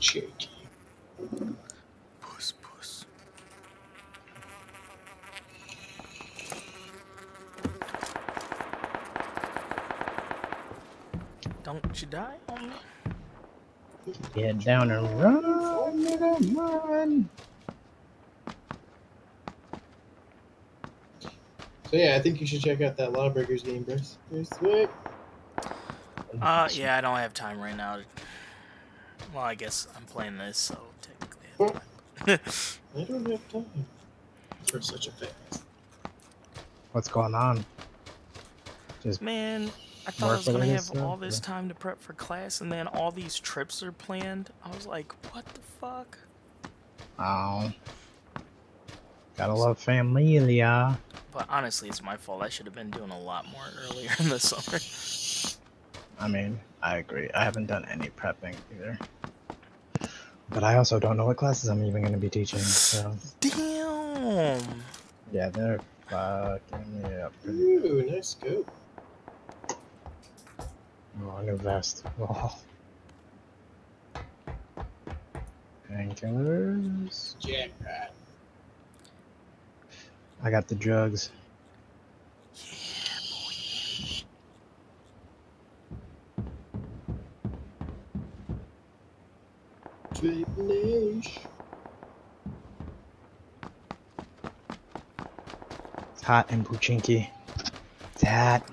Speaker 2: Don't you die on me?
Speaker 3: Get down and run, nigga, run.
Speaker 1: So yeah, I think you should check out that Lawbreakers game, Bryce. There's sweet.
Speaker 2: Uh, yeah, I don't have time right now. Well, I guess I'm playing this, so technically. I have time. <laughs>
Speaker 1: I don't have time for such a thing.
Speaker 3: What's going on? Just
Speaker 2: Man, I thought I was gonna have
Speaker 3: stuff,
Speaker 2: all this
Speaker 3: yeah.
Speaker 2: time to prep for class, and then all these trips are planned. I was like, what the fuck?
Speaker 3: oh, gotta love familia.
Speaker 2: Uh, but honestly, it's my fault. I should have been doing a lot more <laughs> earlier in the summer.
Speaker 3: I mean, I agree. I haven't done any prepping either. But I also don't know what classes I'm even going to be teaching. So
Speaker 2: Damn.
Speaker 3: yeah, they're fucking me up.
Speaker 1: Ooh, nice scope.
Speaker 3: Oh, a new vest. Oh. Painkillers.
Speaker 1: Jackpot.
Speaker 3: I got the drugs.
Speaker 1: Vape
Speaker 3: It's hot in Pochinki. It's hot.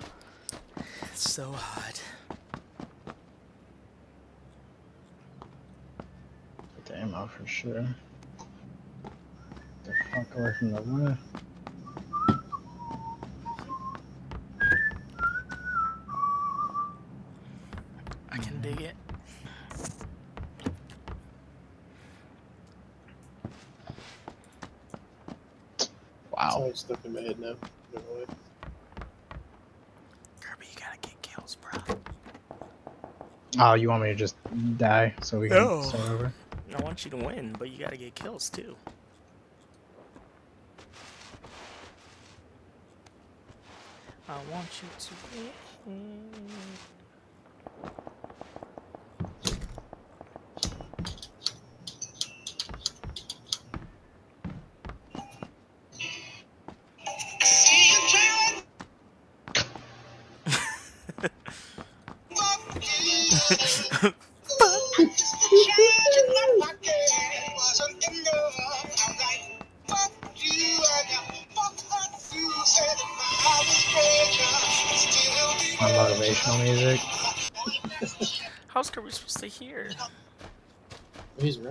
Speaker 2: It's so hot.
Speaker 3: Put the ammo for sure. Get The fuck away from the left.
Speaker 2: I can dig it.
Speaker 1: It's
Speaker 3: Wow.
Speaker 1: always stuck in my head now. Don't know.
Speaker 2: Kirby, you gotta get kills, bro.
Speaker 3: Oh, you want me to just die so we can
Speaker 2: No.
Speaker 3: start over?
Speaker 2: Want you to win, but you gotta get kills too. I want you to win.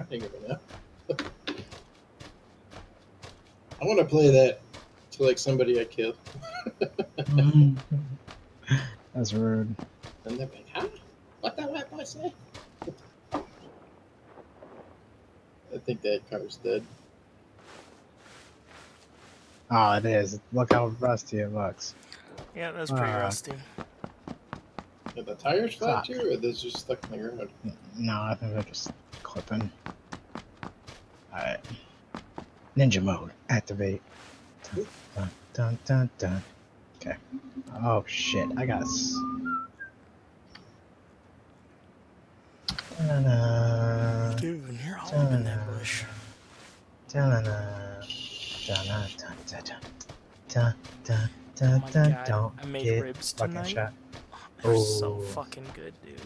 Speaker 1: He's running over now. I want to play that to like somebody I kill. <laughs>
Speaker 3: That's rude.
Speaker 1: And they're like, huh? What that white boy say? I think that car's dead.
Speaker 3: Oh, it is. Look how rusty it looks.
Speaker 2: Yeah, that's pretty
Speaker 3: Ah.
Speaker 2: rusty.
Speaker 1: Are the tires flat too, or are they just stuck in the ground?
Speaker 3: No, I think they're just clipping. Alright. Ninja mode. Activate. Dun, dun, dun, dun, dun. Okay. Oh shit, I got Da-na-na,
Speaker 2: Dude, you're all up in that bush.
Speaker 3: da-na-na, da-na, dun, dun, dun, dun, dun,
Speaker 2: Oh
Speaker 3: dun,
Speaker 2: my
Speaker 3: dun,
Speaker 2: god,
Speaker 3: Don't get fucking shot.
Speaker 2: They're so
Speaker 3: Oh.
Speaker 2: fucking good, dude.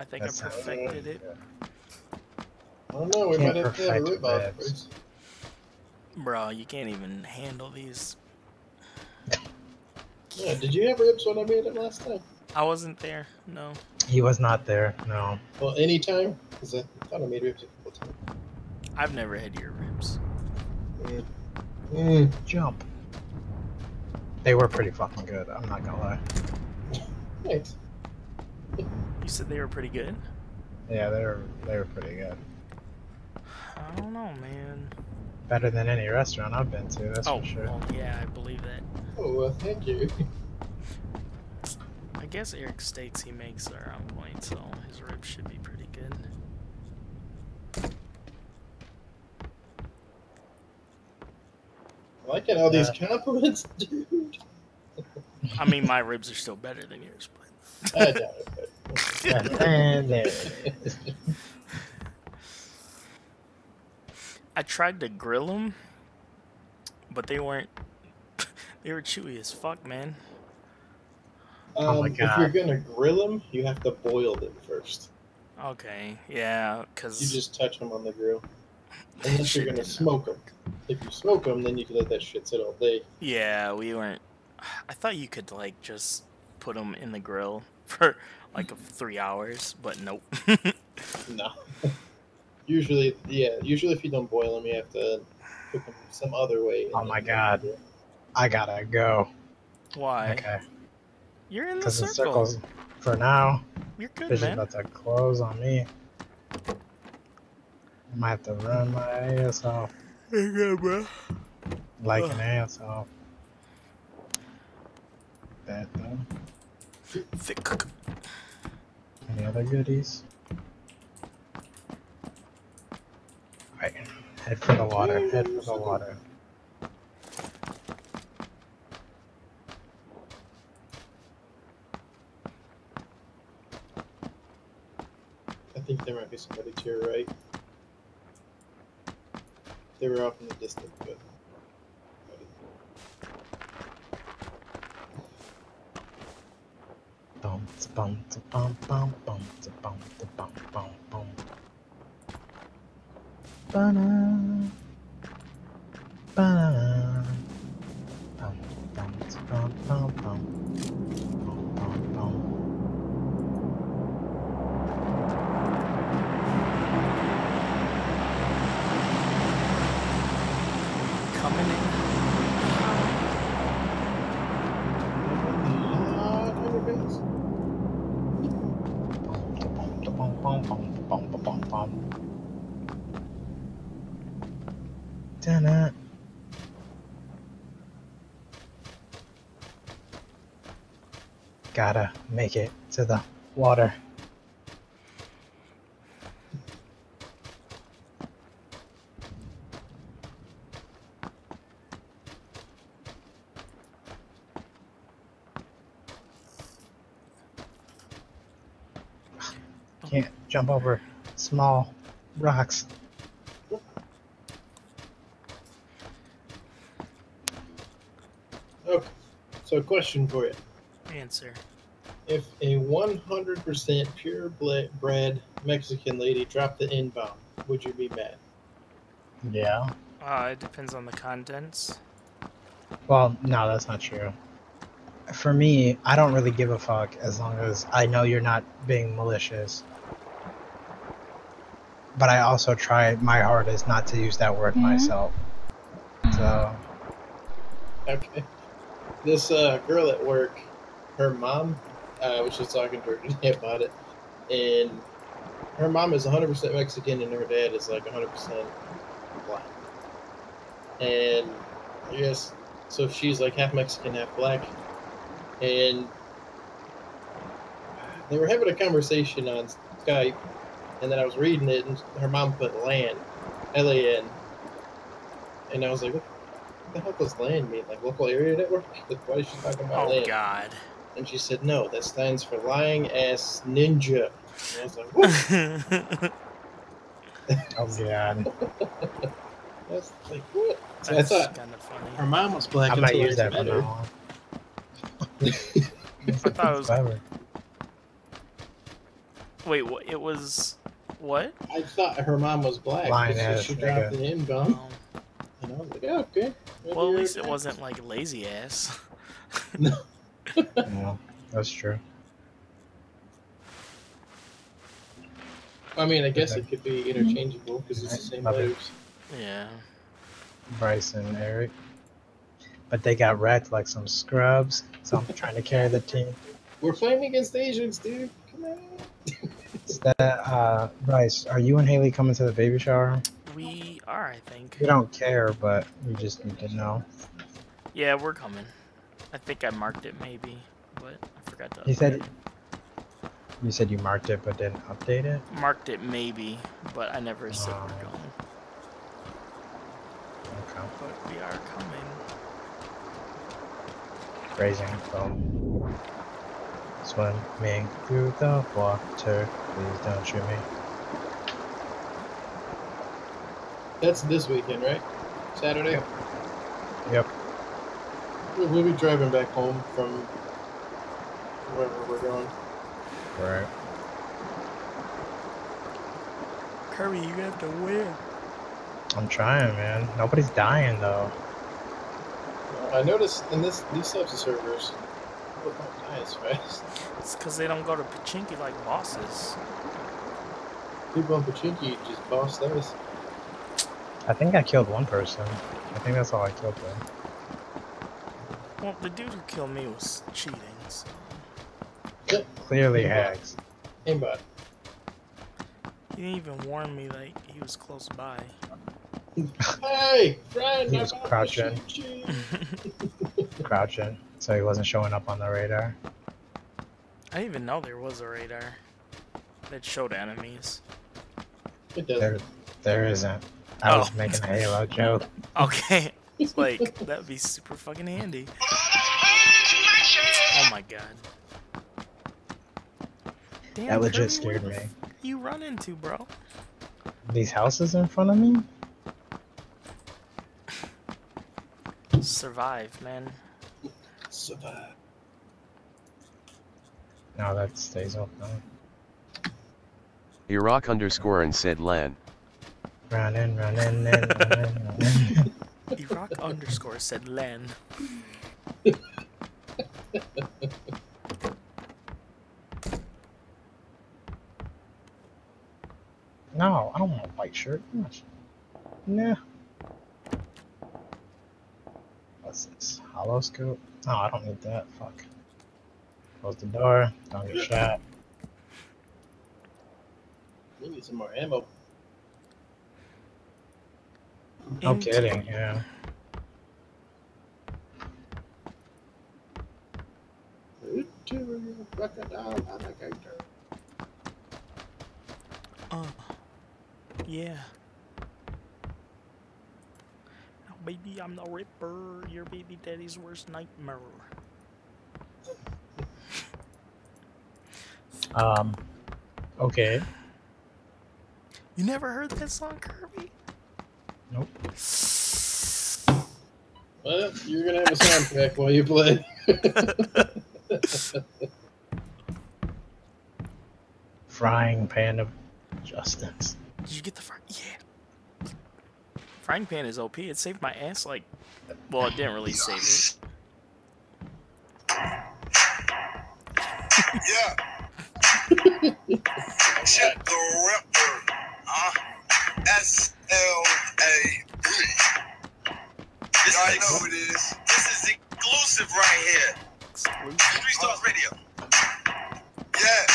Speaker 2: I think
Speaker 3: That
Speaker 2: I perfected it.
Speaker 1: I don't know. We
Speaker 3: Can't
Speaker 1: might have to have a
Speaker 3: perfect
Speaker 1: rib first.
Speaker 2: Bro, you can't even handle these.
Speaker 1: Yeah, did you have ribs when I made it last time?
Speaker 2: I wasn't there. No.
Speaker 3: He was not there, no.
Speaker 1: Well, anytime? Because I thought I made ribs a couple times.
Speaker 2: I've never had your ribs.
Speaker 1: Mm. Mm.
Speaker 3: Jump. They were pretty fucking good, I'm not gonna lie. <laughs>
Speaker 1: Thanks.
Speaker 2: You said they were pretty good?
Speaker 3: Yeah, they were they were pretty good.
Speaker 2: I don't know, man.
Speaker 3: Better than any restaurant I've been to, that's
Speaker 2: oh,
Speaker 3: for sure.
Speaker 2: well, yeah, I believe that.
Speaker 1: Oh, well, thank you. <laughs>
Speaker 2: I guess Eric states he makes are on point, so his ribs should be pretty good.
Speaker 1: I like it all these compliments, <laughs> dude.
Speaker 2: I mean, my ribs are still better than yours, but
Speaker 1: I doubt it. But... <laughs>
Speaker 3: and there it is.
Speaker 2: I tried to grill them, but they weren't. <laughs> they were chewy as fuck, man.
Speaker 3: Oh
Speaker 1: Um,
Speaker 3: my
Speaker 1: if you're gonna grill them, you have to boil them first.
Speaker 2: Okay, yeah, cause
Speaker 1: You just touch them on the grill. <laughs> Unless you're gonna
Speaker 2: didn't
Speaker 1: smoke them. If you smoke them, then you can let that shit sit all day.
Speaker 2: Yeah, we weren't. I thought you could like just put them in the grill <laughs> for like three hours, but nope.
Speaker 1: No. Usually, yeah. Usually, if you don't boil them, you have to cook them some other way.
Speaker 3: Oh my God. I gotta go.
Speaker 2: Why?
Speaker 3: Okay.
Speaker 2: You're in the
Speaker 3: Because the
Speaker 2: circle.
Speaker 3: circle's for now.
Speaker 2: You're good,
Speaker 3: Fish is
Speaker 2: man.
Speaker 3: about to close on me. I might have to run my ass off.
Speaker 2: You're good, bro.
Speaker 3: Like
Speaker 2: Ugh.
Speaker 3: an ass off. That though.
Speaker 2: Thick.
Speaker 3: Any other goodies? Right. Head for the water. Head for the water.
Speaker 1: I think there might be somebody to your right. They were off in the distance, but.
Speaker 3: Bum, bum, bum, bum, bum, bum, bum, bum, bum. Tsa, bum, bum, bum. Bum, bum, bum.
Speaker 2: Coming in.
Speaker 1: Ah, Tiger Banks.
Speaker 3: Bum, tsa, bum, tsa, bum, bum, bum, bum, bum, bum, bum. Da-na. Gotta make it to the water. Can't jump over small rocks.
Speaker 1: Okay. So, a question for you:
Speaker 2: Answer.
Speaker 1: If a 100% purebred Mexican lady dropped the inbound, would you be mad?
Speaker 3: Yeah.
Speaker 2: Uh, it depends on the contents.
Speaker 3: Well, no, that's not true. For me, I don't really give a fuck as long as I know you're not being malicious. But I also try my hardest not to use that word
Speaker 5: Mhm.
Speaker 3: myself. So,
Speaker 1: Okay. This uh, girl at work, her mom, uh, was just talking to her today about it, and her mom is 100% Mexican and her dad is like 100% black. And I guess, so she's like half Mexican, half black. And they were having a conversation on Skype, and then I was reading it, and her mom put land, L A N. And I was like, what the hell does land mean? Like local area network? <laughs> Why is she talking about
Speaker 2: Oh
Speaker 1: land?
Speaker 2: God.
Speaker 1: And she said, no, that stands for lying ass ninja. And I was like, what? <laughs>
Speaker 3: oh god. <laughs>
Speaker 1: I was like, what? So I
Speaker 2: That's
Speaker 1: thought
Speaker 2: kind of funny.
Speaker 1: her mom was black
Speaker 3: I might use that from
Speaker 1: met her. <laughs>
Speaker 2: I thought it was.
Speaker 3: Clever.
Speaker 2: Wait, what? It was. What?
Speaker 1: I thought her mom was black
Speaker 3: Lying
Speaker 1: because
Speaker 3: ass
Speaker 1: she
Speaker 3: nigga.
Speaker 1: dropped the inbound.
Speaker 2: Um,
Speaker 1: And I was like, yeah, okay. Maybe
Speaker 2: well, at least it
Speaker 1: black.
Speaker 2: wasn't like lazy ass.
Speaker 3: Yeah, that's true.
Speaker 1: I mean, I guess
Speaker 3: Okay.
Speaker 1: it could be interchangeable because it's the same
Speaker 3: Love it.
Speaker 1: letters.
Speaker 2: yeah.
Speaker 3: Bryce and Eric. But they got wrecked like some scrubs, so I'm trying to carry the team.
Speaker 1: We're playing against Asians, dude. Come on. <laughs>
Speaker 3: Is that, uh, Bryce, are you and Haley coming to the baby shower?
Speaker 2: We are, I think.
Speaker 3: We don't care, but we just need to know.
Speaker 2: Yeah, we're coming. I think I marked it maybe, but I forgot to.
Speaker 3: He said-
Speaker 2: it.
Speaker 3: You said you marked it but didn't update it?
Speaker 2: marked it maybe, but I never said
Speaker 3: Oh.
Speaker 2: we're going.
Speaker 3: Okay.
Speaker 2: But we are coming.
Speaker 3: Raising phone. Swimming through the water. Please don't shoot me.
Speaker 1: That's this weekend, right? Saturday?
Speaker 3: Yep.
Speaker 1: We'll we'll be driving back home from wherever we're going.
Speaker 3: Right.
Speaker 2: Kirby, you have to win.
Speaker 3: I'm trying, man. Nobody's dying though.
Speaker 1: I noticed in this these types of servers, people don't die as fast.
Speaker 2: It's because they don't go to Pochinki like bosses.
Speaker 1: People on Pochinki just boss those.
Speaker 3: I think I killed one person. I think that's all I killed though.
Speaker 2: Well, the dude who killed me was cheating. So.
Speaker 3: Clearly
Speaker 1: Yeah.
Speaker 3: hacks.
Speaker 1: Aimbot.
Speaker 2: He didn't even warn me that he was close by.
Speaker 1: Hey, friend!
Speaker 3: He
Speaker 1: I'm
Speaker 3: was crouching. <laughs> Crouching. So he wasn't showing up on the radar.
Speaker 2: I didn't even know there was a radar that showed enemies.
Speaker 1: It
Speaker 3: There,
Speaker 1: doesn't.
Speaker 3: There isn't. I oh. was
Speaker 2: Oh.
Speaker 3: making a Halo joke. <laughs>
Speaker 2: Okay. It's like that'd be super fucking handy. Oh my god. Damn,
Speaker 3: That legit
Speaker 2: Kirby,
Speaker 3: scared me.
Speaker 2: You run into, bro?
Speaker 3: These houses in front of me?
Speaker 2: Survive, man.
Speaker 1: Survive.
Speaker 3: No, that stays open.
Speaker 5: Iraq underscore and said LAN.
Speaker 3: Running, running, running, running, running. <laughs>
Speaker 2: Iraq underscore said Len.
Speaker 3: No, I don't want a white shirt. Nah. What's this? Hollow scope? No, I don't need that. Fuck. Close the door. Don't get shot.
Speaker 1: We need some more ammo.
Speaker 3: No
Speaker 2: Into-
Speaker 3: kidding, yeah.
Speaker 2: Uh, yeah. Now, baby, I'm the Ripper, your baby daddy's worst nightmare.
Speaker 3: Um, okay.
Speaker 2: You never heard that song, Kirby?
Speaker 3: Nope.
Speaker 1: Well, you're gonna have a soundtrack while you play. <laughs>
Speaker 3: Frying pan of justice.
Speaker 2: Did you get the fry? Yeah. Frying pan is OP. It saved my ass like. Well, it didn't really save me.
Speaker 6: Yeah. <laughs> Check the Ripper. Uh, S L A P. Y'all know who it is. This is exclusive right here.
Speaker 2: Exclusive.
Speaker 6: Three Stars Radio. Yeah.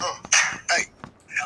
Speaker 6: Uh, hey.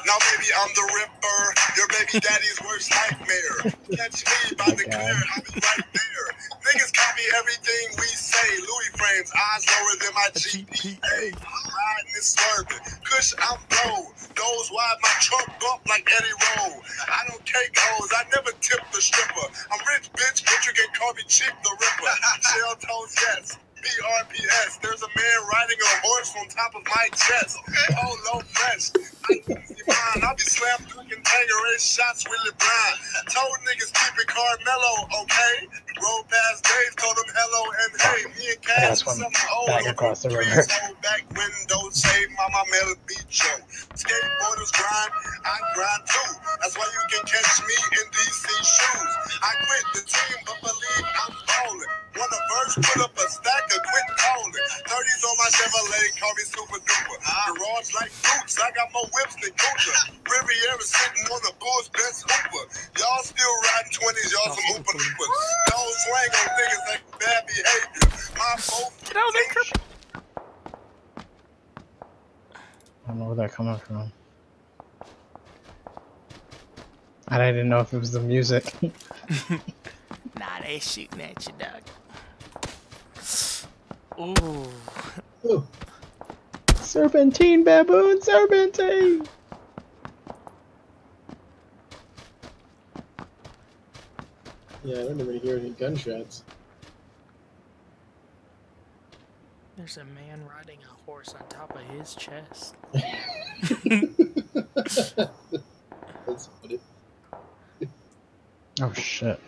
Speaker 6: Now, baby, I'm the Ripper. Your baby daddy's worst nightmare. Catch me by the clear. I'll be right there. Niggas copy everything we say. Louis frames, eyes lower than my GPA. I'm riding and swerving. Kush, I'm blow. Those wide, my truck bump like Eddie Roll. I don't cake hoes. I never tip the stripper. I'm rich, bitch, but you can call me Chip the Ripper. <laughs> Shell toes, yes. BRPS. There's a man riding a horse on top of my chest. Oh, low fresh. I easy mine. I'll be dunking Tanqueray shots really blind. Told niggas keep it Carmelo, okay? Roll past Dave, told him hello and hey. Me and
Speaker 3: That's when
Speaker 6: something old.
Speaker 3: back across the river.
Speaker 6: Back windows, save mama Mel show. Skateboarders grind, I grind too. That's why you can catch me in DC shoes. I quit the team, but believe I'm ballin'. Wanna verse, put up a stack of quit calling. 30s on my Chevrolet, call me super duper. Garage like boots, I got more whips than Kunta. Riviera sitting on the Bulls best hooper. Y'all still riding 20s, y'all some hooper loopers. Y'all swang on niggas like bad behavior. My folks
Speaker 2: Get out of there,
Speaker 3: I don't know where they're coming from. I didn't know if it was the music. <laughs>
Speaker 2: Nah, they shooting at you, dog. Ooh.
Speaker 1: Oh,
Speaker 3: serpentine, baboon, serpentine!
Speaker 1: yeah, I don't even hear any gunshots.
Speaker 2: There's a man riding a horse on top of his chest. <laughs>
Speaker 1: That's funny.
Speaker 3: Oh shit.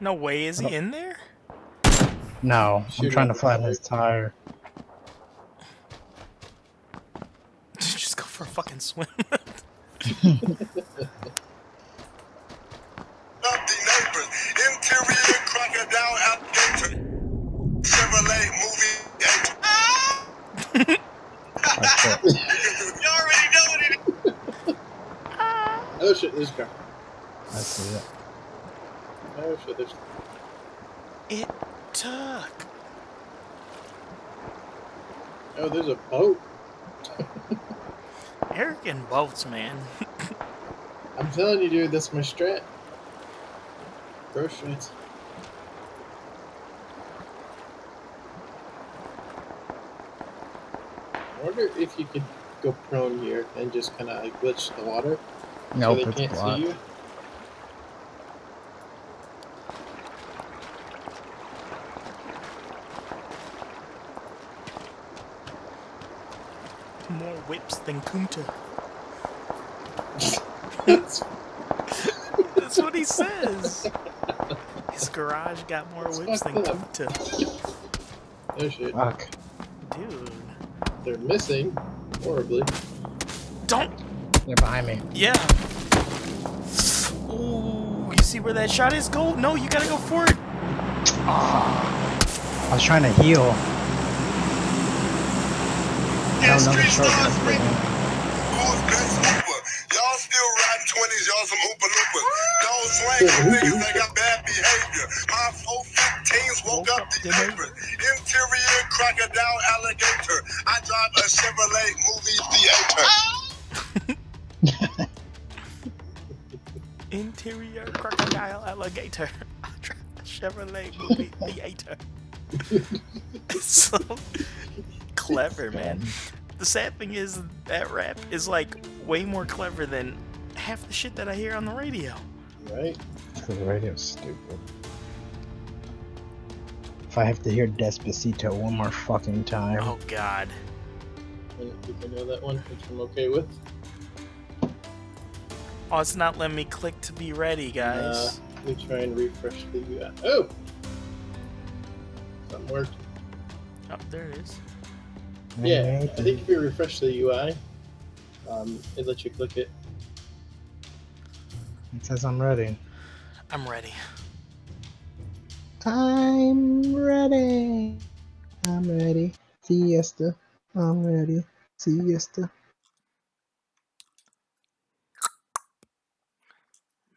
Speaker 2: No way, is he in there?
Speaker 3: No,
Speaker 1: Shoot
Speaker 3: I'm trying to flatten his tire. <laughs>
Speaker 2: Just go for a fucking swim. <laughs>
Speaker 6: Empty neighbors, interior crocodile alligator. Chevrolet movie agent. <laughs>
Speaker 3: Oh, shit.
Speaker 6: you already know what it is.
Speaker 1: Oh shit, there's a car.
Speaker 3: I see it.
Speaker 1: No, so there's...
Speaker 2: It took.
Speaker 1: Oh, there's a boat. <laughs>
Speaker 2: Eric and boats, man. <laughs>
Speaker 1: I'm telling you, dude, that's my strat. Groceries. I wonder if you could go prone here and just kind of like glitch the water.
Speaker 3: No, nope,
Speaker 1: so they can't
Speaker 3: blocked.
Speaker 1: see you.
Speaker 2: More whips than Kunta.
Speaker 1: That's <laughs>
Speaker 2: That's what he says. His garage got more
Speaker 1: That's
Speaker 2: whips than
Speaker 1: fucked up.
Speaker 2: Kunta.
Speaker 1: oh shit.
Speaker 3: Fuck.
Speaker 2: Dude.
Speaker 1: They're missing horribly.
Speaker 2: Don't.
Speaker 3: They're behind me.
Speaker 2: Yeah. Ooh, you see where that shot is? Go. No, you gotta go for it. Ah.
Speaker 3: I was trying to heal. I
Speaker 6: Yeah,
Speaker 3: don't know the
Speaker 6: street
Speaker 3: short
Speaker 6: stars
Speaker 3: gun.
Speaker 6: bring Who's best hooper? Y'all still riding 20s, y'all some hooper loopers. Y'all slang niggas that got bad behavior. My 415s woke up the neighbors. Interior crocodile alligator. I drive a Chevrolet movie theater. <laughs>
Speaker 2: Interior crocodile alligator. I drive a Chevrolet movie theater. <laughs> so clever, man. The sad thing is that rap is like way more clever than half the shit that I hear on the radio.
Speaker 1: Right? <laughs>
Speaker 3: The radio's stupid. If I have to hear Despacito one more fucking time.
Speaker 2: Oh god.
Speaker 1: I think I know that one, which I'm okay with.
Speaker 2: Oh, it's not letting me click to be ready, guys.
Speaker 1: Let me try and refresh the UI. Oh! Something worked.
Speaker 2: oh, there it is.
Speaker 1: Yeah, I think if you refresh the UI, um, it lets you click it.
Speaker 3: It says I'm ready.
Speaker 2: I'm ready.
Speaker 3: I'm ready. I'm ready. Siesta. I'm ready. Siesta.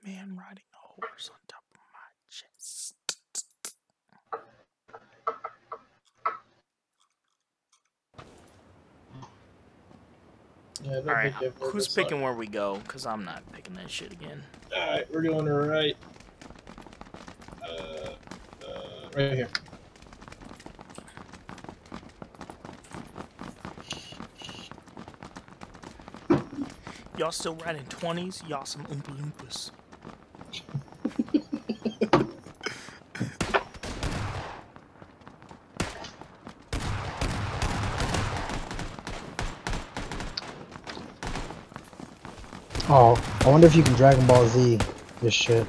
Speaker 2: Man riding a horse on top of my chest.
Speaker 1: Yeah, I've heard
Speaker 2: who's picking where we go? Because I'm not picking that shit again.
Speaker 1: Alright, we're going to right. Uh, uh, right here.
Speaker 2: Y'all still riding 20s? Y'all some Oompa Loompas. <laughs>
Speaker 3: Oh, I wonder if you can Dragon Ball Z this shit.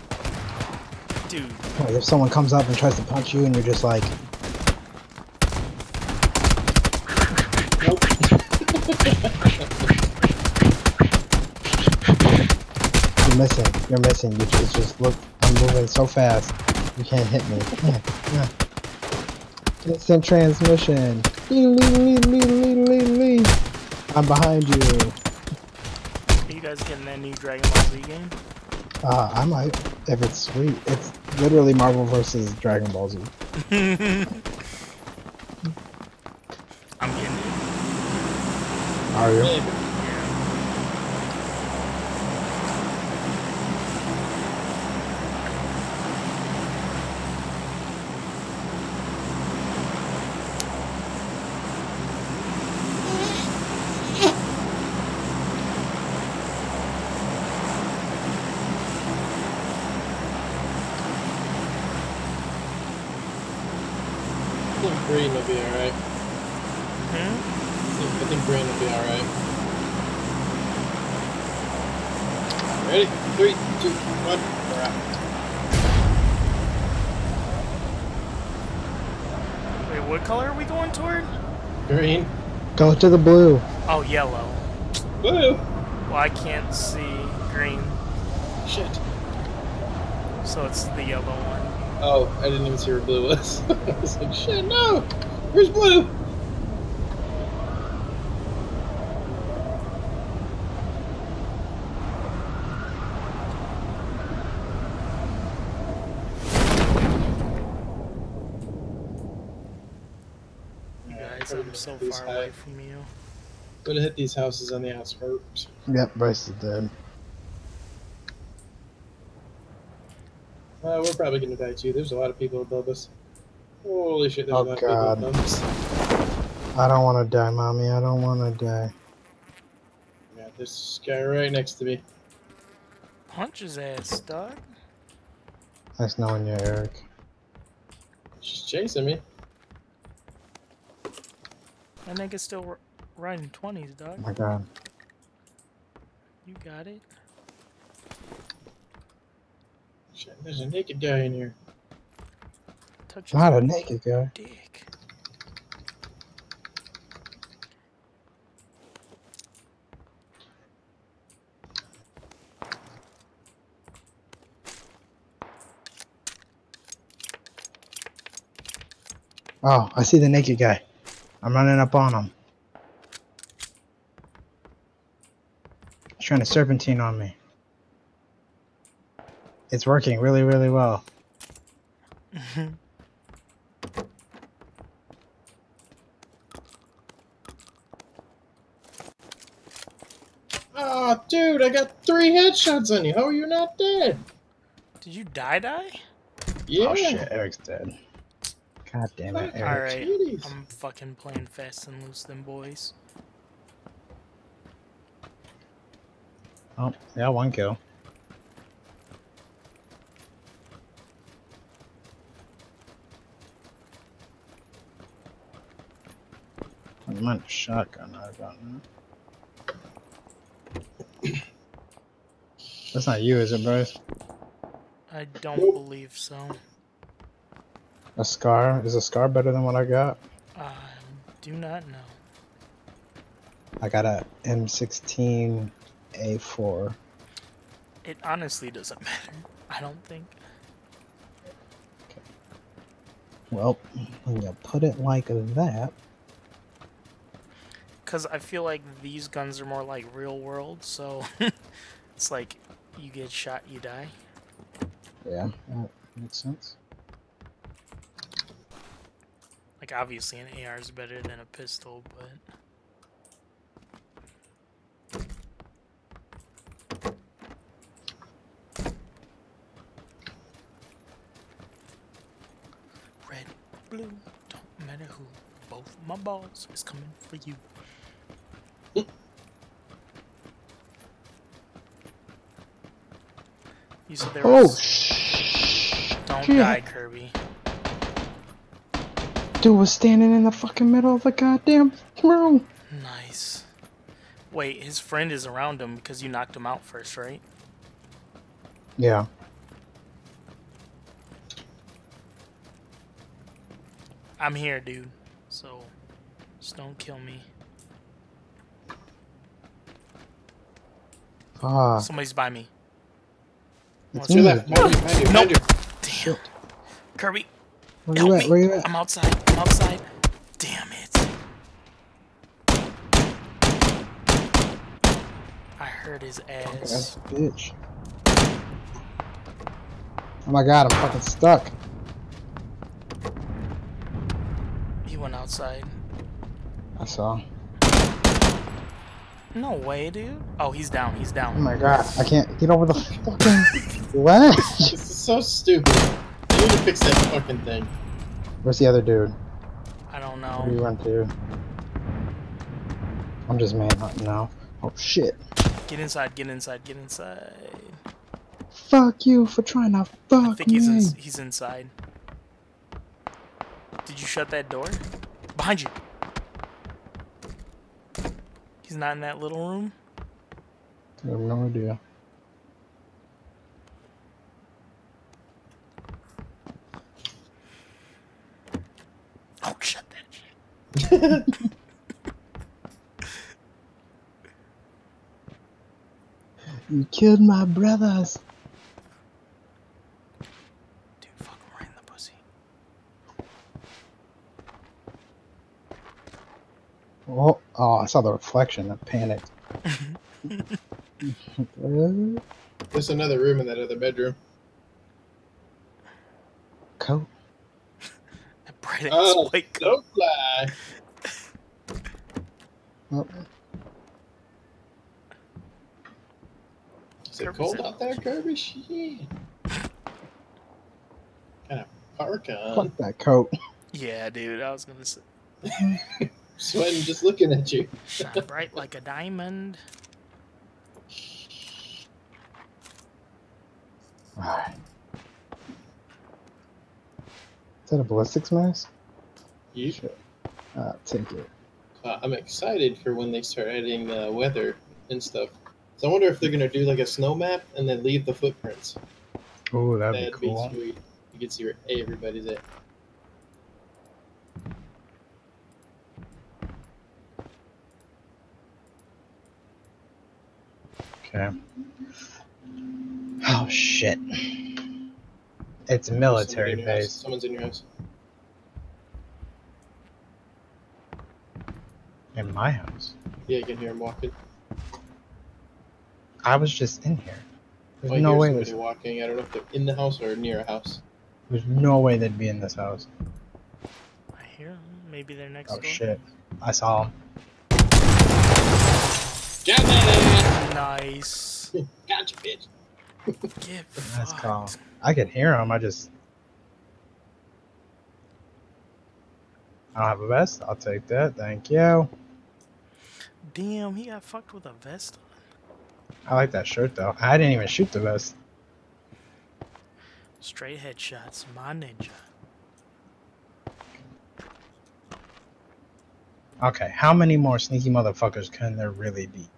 Speaker 2: Dude,
Speaker 3: Like if someone comes up and tries to punch you and you're just like,
Speaker 1: Nope.
Speaker 3: you're missing, you're missing. You just, just look, I'm moving so fast, you can't hit me. Yeah, <laughs> yeah. Instant transmission. I'm behind you.
Speaker 2: Are you guys getting that new Dragon Ball Z game?
Speaker 3: Uh, I might, if it's sweet. It's literally Marvel versus Dragon Ball Z. <laughs> <laughs>
Speaker 2: I'm getting it.
Speaker 3: Are you?
Speaker 1: Really? I think green will be alright.
Speaker 2: Hmm?
Speaker 1: I think, I think green will be alright. Ready? Three, two, one, we're out.
Speaker 2: Wait, what color are we going toward?
Speaker 1: Green.
Speaker 3: Go to the blue.
Speaker 2: Oh, yellow.
Speaker 1: Blue.
Speaker 2: Well, I can't see green,
Speaker 1: Shit.
Speaker 2: so it's the yellow one.
Speaker 1: Oh, I didn't even see where blue was. <laughs> I was like, shit, no! Where's blue?
Speaker 2: You guys,
Speaker 1: Alright,
Speaker 2: I'm so
Speaker 1: who's
Speaker 2: far
Speaker 1: high?
Speaker 2: away from you.
Speaker 1: Gonna hit these houses on the outskirts.
Speaker 3: Yep, Bryce is dead.
Speaker 1: Uh, we're probably gonna die too. There's a lot of people above us. Holy shit, there's
Speaker 3: Oh,
Speaker 1: a lot
Speaker 3: God.
Speaker 1: of people above us.
Speaker 3: I don't want to die, mommy. I don't want to die.
Speaker 1: Got this guy right next to me.
Speaker 2: Punch his ass, dog.
Speaker 3: Nice knowing you, Eric.
Speaker 1: She's chasing me.
Speaker 2: That nigga's still r- riding 20s, dog.
Speaker 3: Oh my god.
Speaker 2: You got it.
Speaker 1: Shit, there's a naked guy in here.
Speaker 2: Touch
Speaker 3: Not a naked guy.
Speaker 2: dick.
Speaker 3: Oh, I see the naked guy. I'm running up on him. He's trying to serpentine on me. It's working really, really well.
Speaker 1: Oh, <laughs> dude, I got three headshots on you. How are you not dead?
Speaker 2: Did you die die?
Speaker 1: Yeah.
Speaker 3: Oh shit, Eric's dead. God damn it, Eric.
Speaker 2: Alright,
Speaker 1: Titties.
Speaker 2: I'm fucking playing fast and loose then boys.
Speaker 3: Oh, yeah, one kill. I'm on a shotgun I got now. That's not you, is it, Bryce?
Speaker 2: I don't believe so.
Speaker 3: A scar? Is a scar better than what I got?
Speaker 2: I do not know.
Speaker 3: I got a M16 A4.
Speaker 2: It honestly doesn't <laughs> matter. I don't think.
Speaker 3: Well, when you put it like that,
Speaker 2: Because I feel like these guns are more like real world, so <laughs> it's like you get shot, you die.
Speaker 3: yeah, that makes sense.
Speaker 2: Like, obviously, an AR is better than a pistol, but. Red, blue, don't matter who. Both my balls is coming for you. You said there
Speaker 3: Oh,
Speaker 2: was.
Speaker 3: sh!
Speaker 2: don't
Speaker 3: shit.
Speaker 2: die, Kirby.
Speaker 3: Dude was standing in the fucking middle of the goddamn room.
Speaker 2: Nice. Wait, his friend is around him because you knocked him out first, right?
Speaker 3: Yeah.
Speaker 2: I'm here, dude. So, just don't kill me.
Speaker 3: Ah,
Speaker 2: Somebody's by me.
Speaker 3: it's
Speaker 1: your
Speaker 3: me.
Speaker 1: left. Behind you, behind you, behind you.
Speaker 2: Damn. Kirby,
Speaker 3: Where
Speaker 2: help
Speaker 3: you at?
Speaker 2: me.
Speaker 3: Where you at?
Speaker 2: I'm outside. I'm outside. Damn it. I heard his oh,
Speaker 3: That's
Speaker 2: ass.
Speaker 3: a bitch. Oh my god, I'm fucking stuck.
Speaker 2: He went outside.
Speaker 3: I saw.
Speaker 2: No way, dude. Oh, he's down. He's down.
Speaker 3: Oh my god, I can't get over the <laughs> fucking <laughs> ledge.
Speaker 1: This is so stupid. They need to fix that fucking thing.
Speaker 3: Where's the other dude?
Speaker 2: I don't know.
Speaker 3: Where do you run to? I'm just manhunting now. Oh shit.
Speaker 2: Get inside. Get inside. Get inside.
Speaker 3: Fuck you for trying to fuck I
Speaker 2: think he's in, he's inside. Did you shut that door? Behind you. He's not in that little room.
Speaker 3: I have no idea.
Speaker 2: Oh, shut that shit. <laughs>
Speaker 3: You killed my brothers.
Speaker 2: Dude, fuck him right in the pussy.
Speaker 3: Oh, oh, I saw the reflection. I panicked. <laughs>
Speaker 1: There's another room in that other bedroom.
Speaker 3: Coat. <laughs>
Speaker 2: That ass
Speaker 1: Oh,
Speaker 2: white coat.
Speaker 1: Don't fly. <laughs>
Speaker 3: Oh,
Speaker 1: Is it cold
Speaker 2: in-
Speaker 1: out there, Kirby? Shit. Kind of park on.
Speaker 3: fuck that coat. <laughs>
Speaker 2: Yeah, dude, I was gonna say.
Speaker 1: sweating just looking at you.
Speaker 2: Shine bright like a diamond.
Speaker 3: Alright. Is that a ballistics mask?
Speaker 1: You,
Speaker 3: Uh, take it.
Speaker 1: uh, I'm excited for when they start adding uh, weather and stuff. So I wonder if they're gonna do like a snow map and then leave the footprints.
Speaker 3: Oh, that'd,
Speaker 1: That'd
Speaker 3: be cool.
Speaker 1: sweet. You can see where everybody's at.
Speaker 3: Okay. Oh shit. It's a military
Speaker 1: Someone in house.
Speaker 3: base.
Speaker 1: Someone's in your house.
Speaker 3: In my house.
Speaker 1: Yeah, you can hear him walking.
Speaker 3: I was just in here. There's
Speaker 1: Oh, I
Speaker 3: no way
Speaker 1: somebody
Speaker 3: there's,
Speaker 1: walking. I don't know if they're in the house or near a house.
Speaker 3: there's no way they'd be in this house.
Speaker 2: I hear 'em. Maybe they're next
Speaker 3: Oh
Speaker 2: door.
Speaker 3: shit. I saw him.
Speaker 1: Got that
Speaker 2: Nice. <laughs>
Speaker 1: Gotcha, bitch.
Speaker 2: Get
Speaker 3: Nice
Speaker 2: fucked.
Speaker 3: call. I can hear him. I just. I don't have a vest. I'll take that. Thank you.
Speaker 2: Damn, he got fucked with a vest on.
Speaker 3: I like that shirt though. I didn't even shoot the vest.
Speaker 2: Straight headshots, my ninja.
Speaker 3: Okay, how many more sneaky motherfuckers can there really be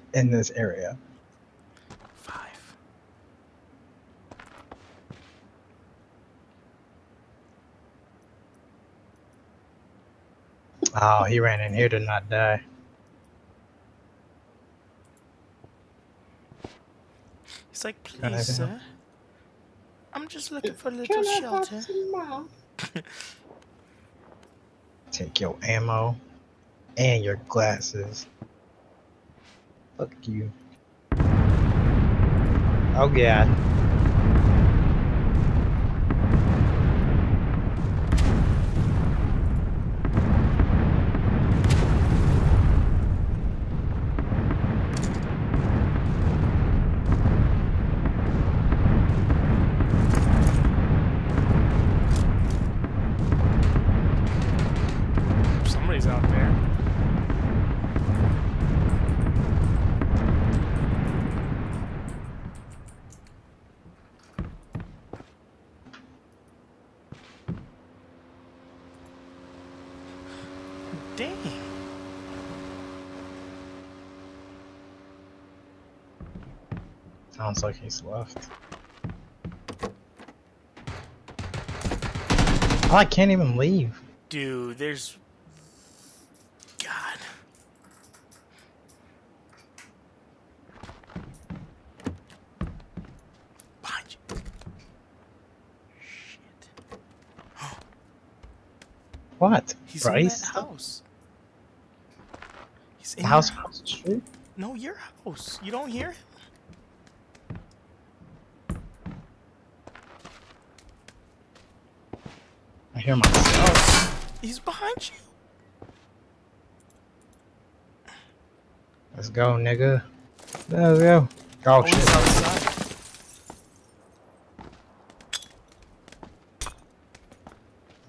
Speaker 3: <laughs> in this area?
Speaker 2: Five.
Speaker 3: Oh, he ran in here to not die.
Speaker 2: He's like, please, sir. I'm just looking for a little shelter.
Speaker 3: Take your ammo and your glasses. Fuck you. Oh god.
Speaker 2: Somebody's out there. Dang.
Speaker 3: Sounds like he's left. Oh, I can't even leave.
Speaker 2: Dude, there's. God. Behind you. Shit.
Speaker 3: What?
Speaker 2: He's
Speaker 3: Bryce?
Speaker 2: in that house. He's in
Speaker 3: The house
Speaker 2: your
Speaker 3: across the street?
Speaker 2: No, your house. You don't hear him?
Speaker 3: I hear myself.
Speaker 2: He's behind you.
Speaker 3: Let's go, nigga. Let's go. Oh,
Speaker 2: Oh,
Speaker 3: shit.
Speaker 2: outside.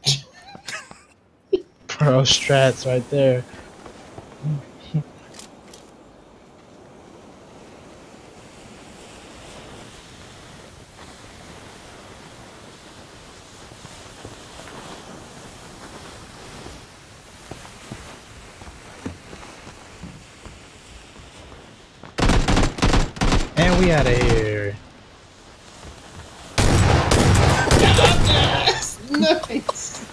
Speaker 2: <laughs>
Speaker 3: Pro strats right there. And we out of here.
Speaker 1: nice. nice.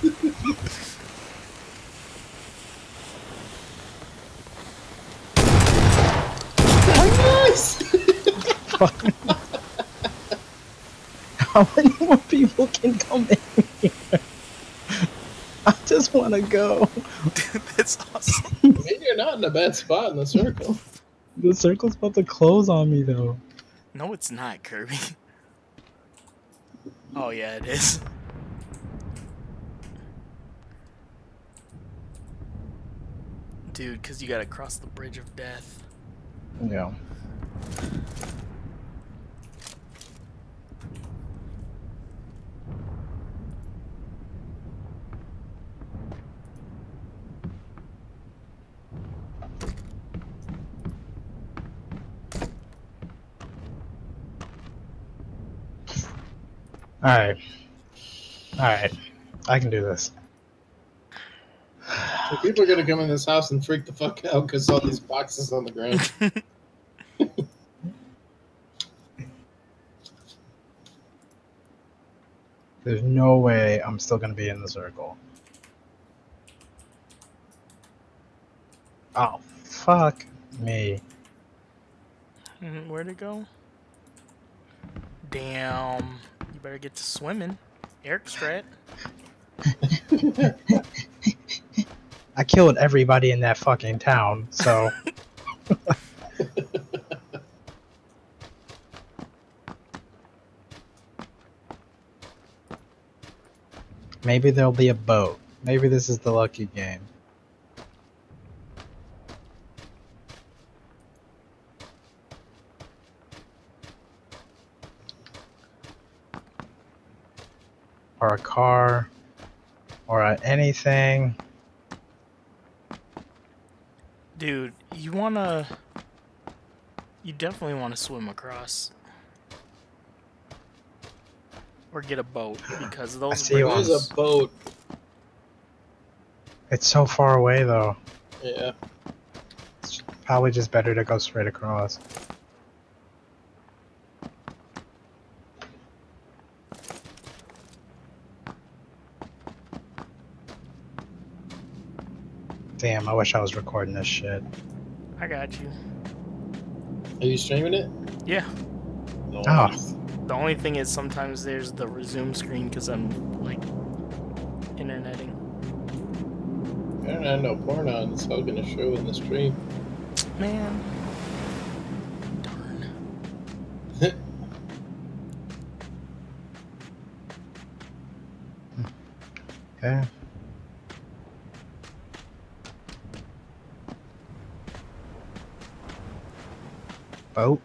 Speaker 3: How many more people can come in here? I just want to go.
Speaker 2: Dude, <laughs> that's awesome.
Speaker 1: Maybe you're not in a bad spot in the circle.
Speaker 3: The circle's about to close on me, though.
Speaker 2: No, it's not, Kirby. <laughs> Oh, yeah, it is. Dude, because you gotta cross the bridge of death.
Speaker 3: Yeah. Alright. Alright. I can do this.
Speaker 1: So people are gonna come in this house and freak the fuck out because all these boxes on the ground. <laughs>
Speaker 3: There's no way I'm still gonna be in the circle. Oh, fuck me.
Speaker 2: Mhm, Where'd it go? Damn. Better get to swimming. Eric Strat. <laughs>
Speaker 3: I killed everybody in that fucking town, so. <laughs> Maybe there'll be a boat. Maybe this is the lucky game. Or a car. Or a anything.
Speaker 2: Dude, you wanna. You definitely wanna swim across. Or get a boat <sighs> because those
Speaker 3: see you
Speaker 2: bridges-
Speaker 1: There's a boat.
Speaker 3: It's so far away though.
Speaker 1: Yeah.
Speaker 3: It's probably just better to go straight across. Damn, I wish I was recording this shit.
Speaker 2: I got you.
Speaker 1: Are you streaming it?
Speaker 2: Yeah.
Speaker 1: No.
Speaker 3: Oh.
Speaker 2: The only thing is sometimes there's the resume screen because I'm like interneting.
Speaker 1: I don't have no porn on. It's all gonna show in the stream.
Speaker 2: Man. Darn. <laughs>
Speaker 3: Okay. Boat,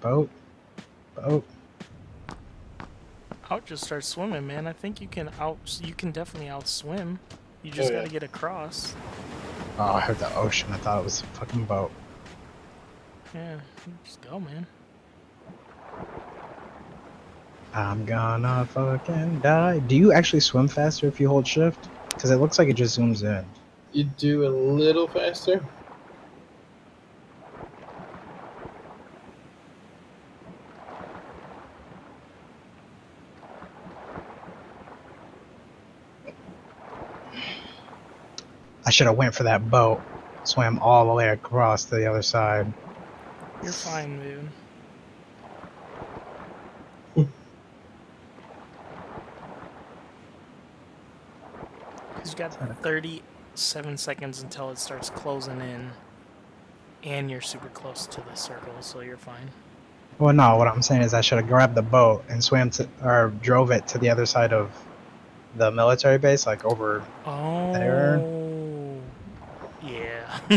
Speaker 3: boat, boat.
Speaker 2: I'll just start swimming, man. I think you can out. You can definitely outswim. You just
Speaker 1: Oh,
Speaker 2: gotta get across.
Speaker 3: Oh, I heard the ocean. I thought it was a fucking boat.
Speaker 2: Yeah, just go, man.
Speaker 3: I'm gonna fucking die. Do you actually swim faster if you hold shift? Because it looks like it just zooms in.
Speaker 1: You do a little faster.
Speaker 3: Should have went for that boat. Swam all the way across to the other side.
Speaker 2: You're fine, dude. <laughs> You got 37 seconds until it starts closing in, and you're super close to the circle, so you're fine.
Speaker 3: Well, no, what I'm saying is I should have grabbed the boat and swam to, or drove it to the other side of the military base, like over.
Speaker 2: Oh.
Speaker 3: There. <laughs>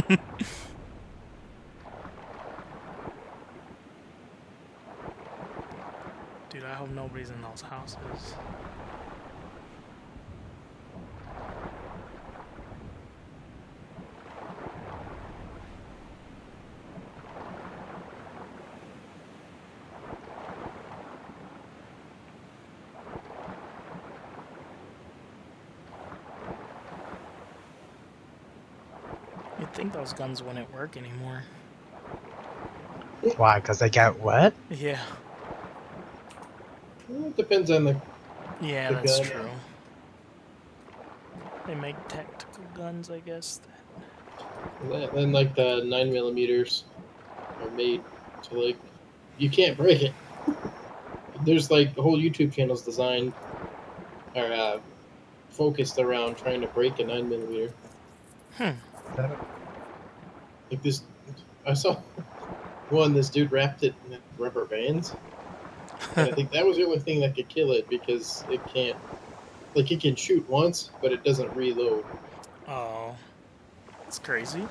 Speaker 2: Dude, I hope nobody's in those houses. You'd think those guns wouldn't work anymore.
Speaker 3: Why? Because they got wet?
Speaker 2: Yeah.
Speaker 1: Well, it depends on the.
Speaker 2: Yeah,
Speaker 1: The
Speaker 2: that's
Speaker 1: gun.
Speaker 2: true. They make tactical guns, I guess.
Speaker 1: Then like the nine millimeters are made to like you can't break it. There's like the whole YouTube channel's designed or uh, focused around trying to break a nine millimeter. Like this, I saw one. This dude wrapped it in rubber bands. And I think that was the only thing that could kill it because it can't. Like it can shoot once, but it doesn't reload.
Speaker 2: Oh. That's crazy.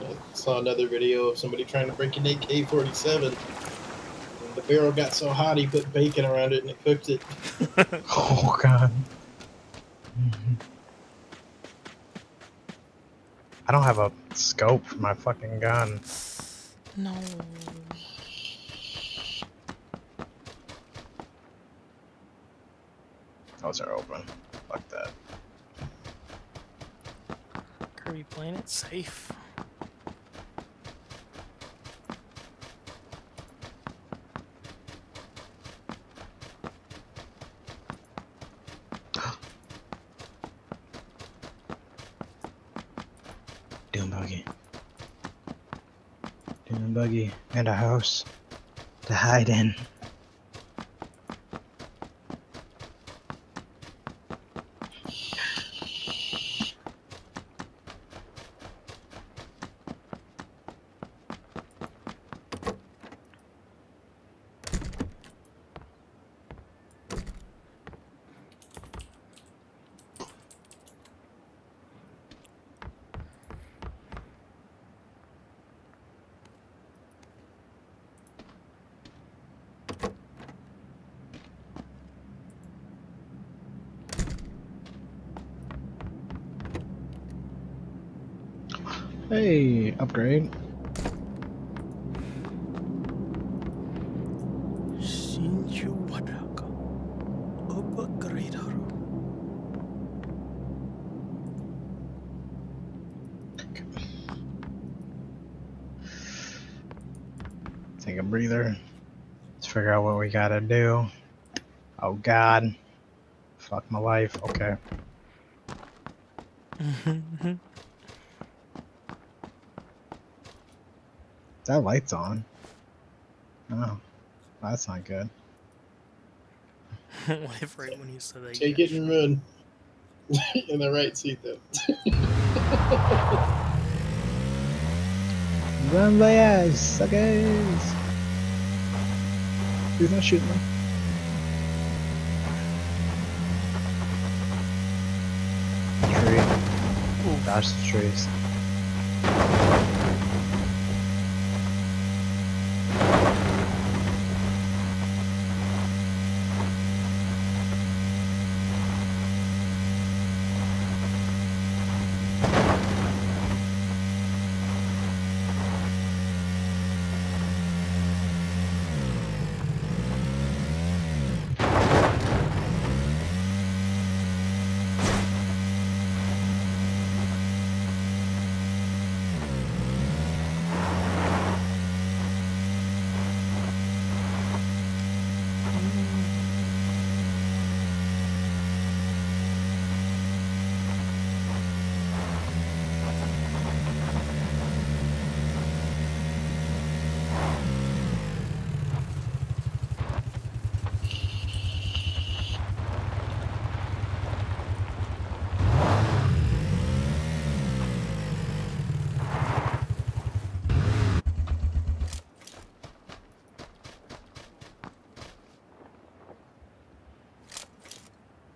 Speaker 1: I saw another video of somebody trying to break an AK-47. The barrel got so hot he put bacon around it and it cooked it. <laughs>
Speaker 3: Oh god. don't have a scope for my fucking gun.
Speaker 2: No.
Speaker 3: Those are open. Fuck that.
Speaker 2: Kirby playing it safe.
Speaker 3: And a house to hide in. Hey, upgrade.
Speaker 2: Shinju Wadaka. Upgrader.
Speaker 3: Take a breather. Let's figure out what we gotta do. Oh god. Fuck my life. Okay. <laughs> That light's on. Oh. That's not good. <laughs>
Speaker 2: what if right when you said that?
Speaker 1: Take it and run. <laughs> In the right seat, though.
Speaker 3: Run my ass, suckers! He's not shooting me. Tree. Dodge the trees.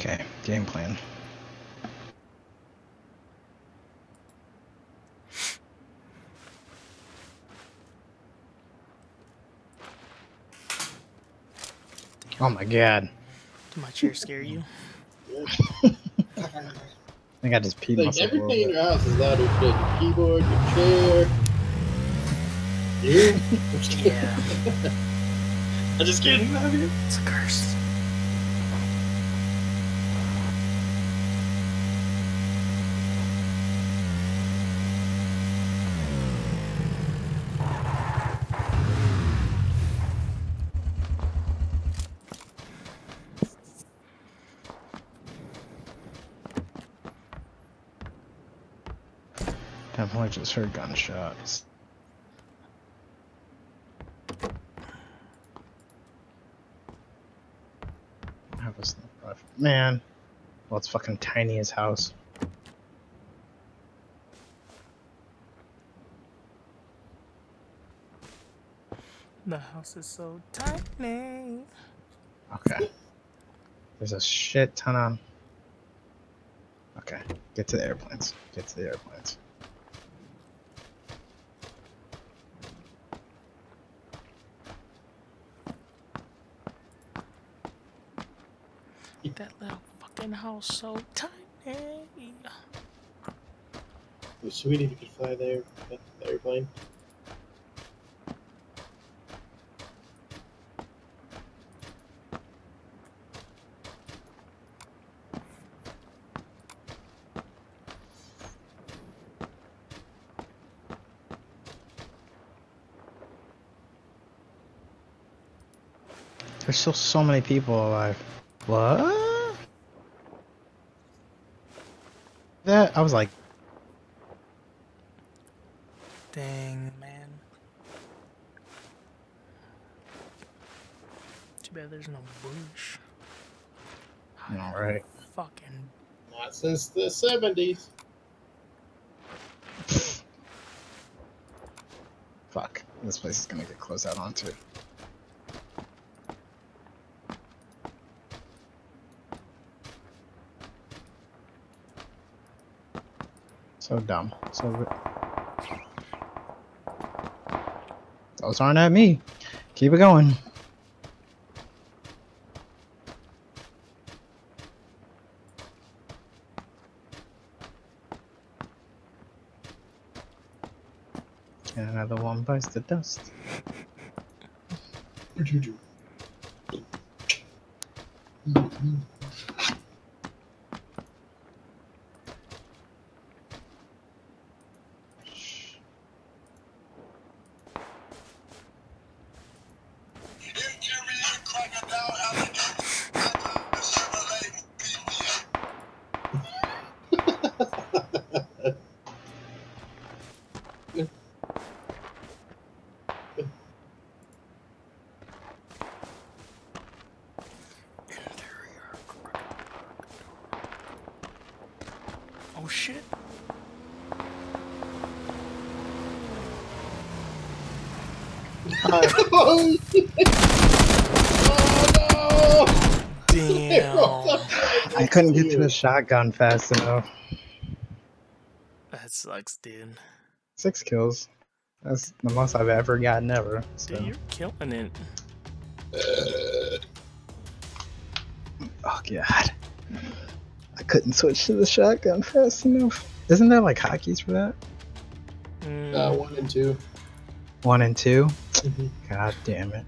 Speaker 3: Okay, game plan. Oh my god.
Speaker 2: Did my chair scare you? <laughs>
Speaker 3: I think I just peed
Speaker 1: like
Speaker 3: myself
Speaker 1: everything in your house is louder than your keyboard, your chair. You? <laughs>
Speaker 2: Yeah. <laughs>
Speaker 1: I'm just kidding, love you.
Speaker 2: It's a curse.
Speaker 3: Definitely just heard gunshots. I have a sniper rifle. Man. Well, it's fucking tiny as house.
Speaker 2: The house is so tiny.
Speaker 3: Okay. There's a shit ton of. Okay. Get to the airplanes. Get to the airplanes.
Speaker 2: sounds so tiny.
Speaker 1: It was you could fly there, the airplane.
Speaker 3: There's still so many people alive. What? I was like,
Speaker 2: Dang, man. Too bad there's no bush.
Speaker 3: all right.
Speaker 2: Fucking.
Speaker 1: Not since the 70s.
Speaker 3: Fuck. This place is gonna get closed out onto. So dumb. So. Those aren't at me. Keep it going. And another one bites the dust.
Speaker 6: Interior crocodile alligator. Chevrolet PPA.
Speaker 2: Oh shit.
Speaker 1: oh, oh
Speaker 2: Damn.
Speaker 1: no!
Speaker 3: I couldn't get to the shotgun fast enough.
Speaker 2: that sucks, dude.
Speaker 3: Six kills. That's the most I've ever gotten ever. So.
Speaker 2: Dude, you're killing it.
Speaker 3: Oh god. I couldn't switch to the shotgun fast enough. Isn't there like hotkeys for that?
Speaker 2: Mm,
Speaker 1: Uh, one and two.
Speaker 3: One and two?
Speaker 1: Mhm.
Speaker 3: God damn it.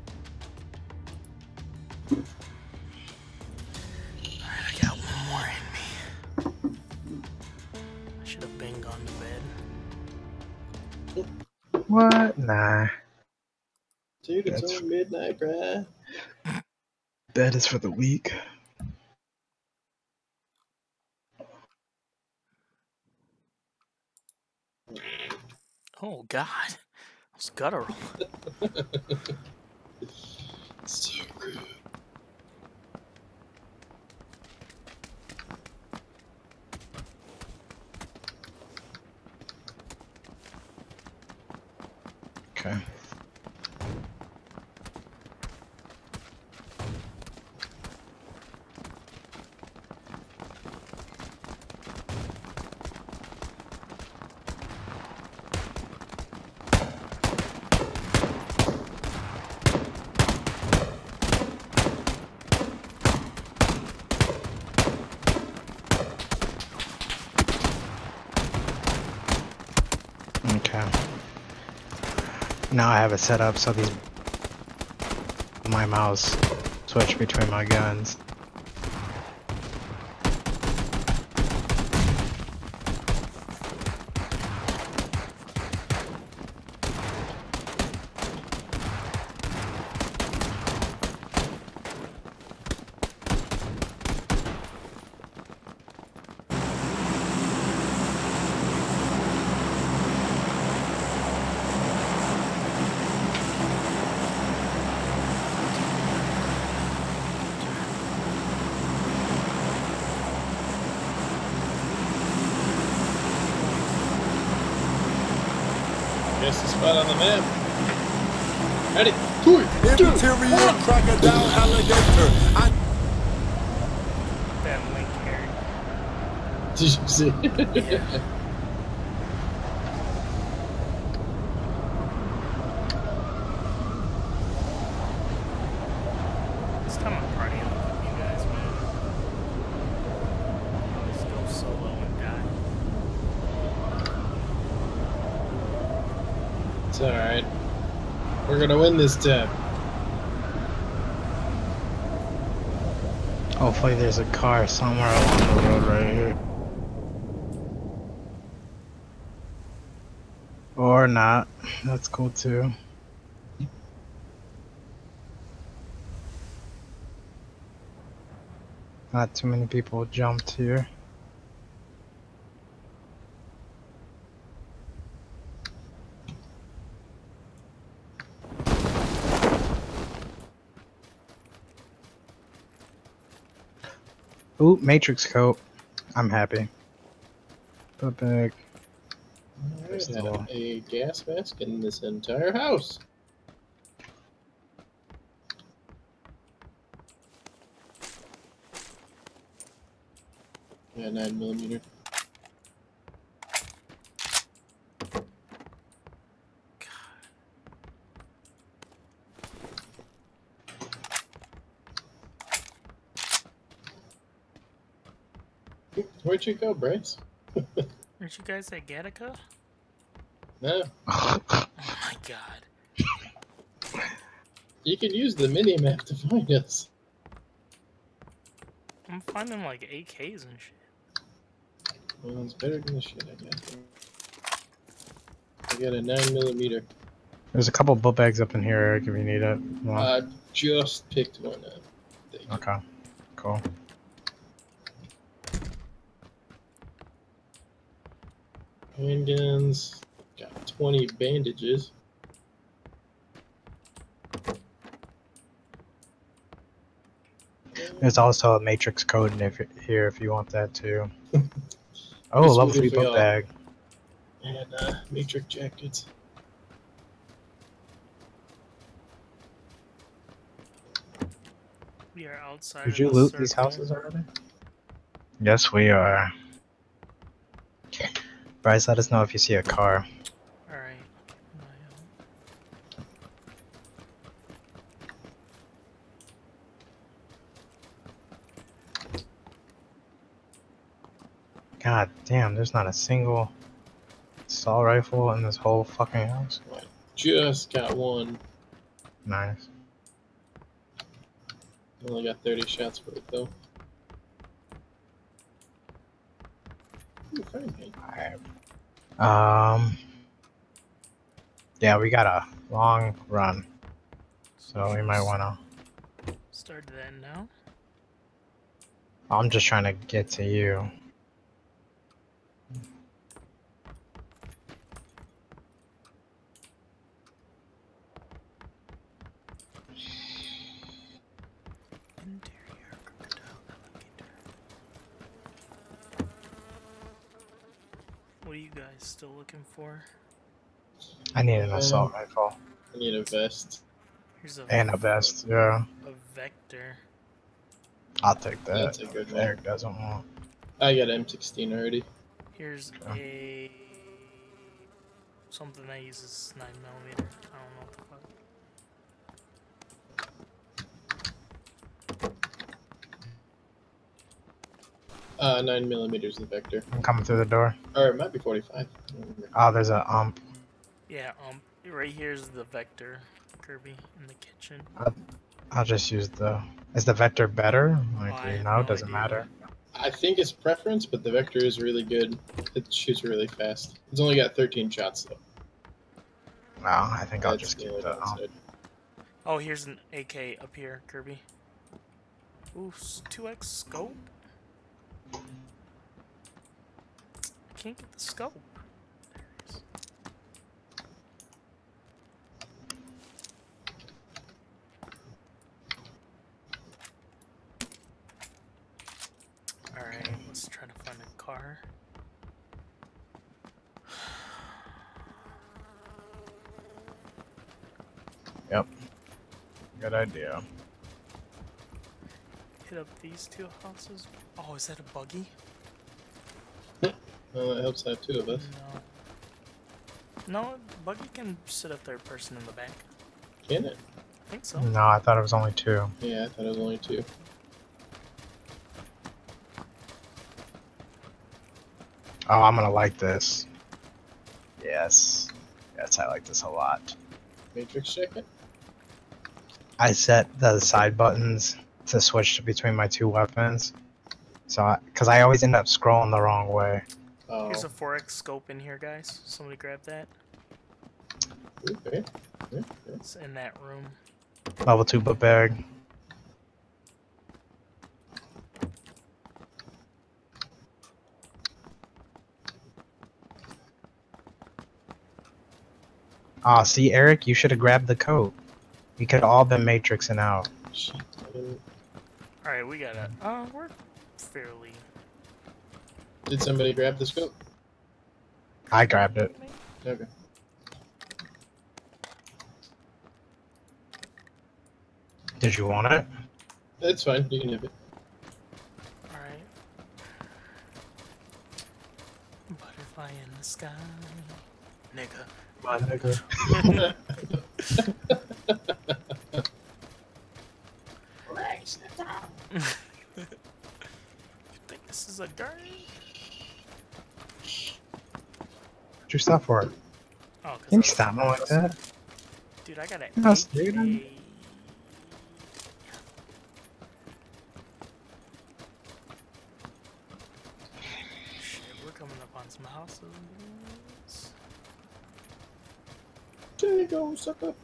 Speaker 2: Bed
Speaker 3: is for the week.
Speaker 2: Oh god. That was guttural. <laughs>
Speaker 1: So rude.
Speaker 3: Okay. Okay. Now I have it set up so these my mouse switch between my guns.
Speaker 1: Guess the spot on the map. Ready? Two, two,
Speaker 6: Interior crocodile alligator. I
Speaker 2: That link here.
Speaker 1: Did you see?
Speaker 2: Yeah. <laughs>
Speaker 1: Gonna win this tip.
Speaker 3: Hopefully there's a car somewhere along the road right here. Or not. That's cool too. Not too many people jumped here. Matrix coat. I'm happy. Put back. Pistol.
Speaker 1: have a gas mask in this entire house. Yeah, nine millimeter. Where'd you go, Bryce? <laughs>
Speaker 2: Aren't you guys at Gatka?
Speaker 1: No,
Speaker 2: Oh my god.
Speaker 1: you can use the mini map to find us.
Speaker 2: I'm finding like AKs and shit.
Speaker 1: Well, it's better than the shit I got. I got a nine millimeter.
Speaker 3: There's a couple book bags up in here, Eric, if you need it. Well,
Speaker 1: I just picked one up. Thank you.
Speaker 3: okay. Cool.
Speaker 1: Handguns. Got 20 bandages.
Speaker 3: There's also a Matrix coat in if, here if you want that too. <laughs> Oh,
Speaker 1: Just
Speaker 3: level
Speaker 1: what
Speaker 3: 3 book
Speaker 1: all-
Speaker 3: bag.
Speaker 1: And uh, Matrix jackets.
Speaker 2: We are outside.
Speaker 3: Did you
Speaker 2: the
Speaker 3: loot these houses already? Yes, we are. Bryce, let us know if you see a car.
Speaker 2: Alright. I'll keep an eye out.
Speaker 3: God damn, there's not a single assault rifle in this whole fucking house.
Speaker 1: Just got one.
Speaker 3: Nice.
Speaker 1: Only got 30 shots for it though. Ooh, frying.
Speaker 3: Alright. Um. Yeah, we got a long run, so we might wanna.
Speaker 2: Start then now.
Speaker 3: I'm just trying to get to you.
Speaker 2: What are you guys still looking for?
Speaker 3: I need an
Speaker 1: Um,
Speaker 3: assault rifle
Speaker 1: I need a vest.
Speaker 2: Here's a
Speaker 3: and a vest. Yeah,
Speaker 2: a vector.
Speaker 3: I'll take that.
Speaker 1: That's a good one.
Speaker 3: Eric doesn't want.
Speaker 1: I got M16 already.
Speaker 2: Here's
Speaker 3: Yeah.
Speaker 2: a something that uses nine millimeter. I don't know what the fuck.
Speaker 1: Uh, 9 millimeters the vector.
Speaker 3: I'm coming through the door.
Speaker 1: Or it might be 45. I.
Speaker 3: Oh, there's a ump.
Speaker 2: Yeah, um, right here's the vector, Kirby, in the kitchen.
Speaker 3: I'll just use the. Is the vector better? Like,
Speaker 2: I
Speaker 3: you
Speaker 2: have
Speaker 3: know,
Speaker 2: no
Speaker 3: doesn't
Speaker 2: idea.
Speaker 3: matter.
Speaker 1: I think it's preference, but the vector is really good. It shoots really fast. It's only got 13 shots though.
Speaker 3: No, I think I'll just keep
Speaker 1: only
Speaker 3: the ump.
Speaker 2: Oh, here's an AK up here, Kirby. Ooh, 2x scope? I can't get the scope. There it is. Alright, let's try to find a car. Yep.
Speaker 3: Good idea.
Speaker 2: Hit up these two houses. Oh, is that a buggy?
Speaker 1: Uh, well, that helps out two of us.
Speaker 2: No. No, buggy can sit a third person in the back.
Speaker 1: Can it?
Speaker 2: I think so.
Speaker 3: No, I thought it was only two.
Speaker 1: Yeah, I thought it was only two.
Speaker 3: Oh, I'm gonna like this. Yes. Yes, I like this a lot.
Speaker 1: Matrix jacket?
Speaker 3: I set the side buttons to switch between my two weapons. So, because I, always end up scrolling the wrong way.
Speaker 1: Oh.
Speaker 2: A 4x scope in here, guys. Somebody grab that.
Speaker 1: Okay. okay.
Speaker 2: It's in that room.
Speaker 3: Level 2 but bag. Ah, see, Eric, you should have grabbed the coat. We could all been matrixing out.
Speaker 2: Alright, we gotta. Uh, we're fairly
Speaker 1: did somebody grab the scope?
Speaker 3: I grabbed it.
Speaker 1: Okay.
Speaker 3: Did you want it?
Speaker 1: That's fine. You can have it.
Speaker 2: Alright. Butterfly in the sky. Nigga.
Speaker 3: My nigga. <laughs>
Speaker 2: You think this is a dart?
Speaker 3: What'd you stop for it?
Speaker 2: Oh, 'cause
Speaker 3: Can you stop me like that?
Speaker 2: Dude, I got an
Speaker 3: Yes, dude.
Speaker 2: AK. Shit, we're coming up on some houses.
Speaker 1: There you go, sucker.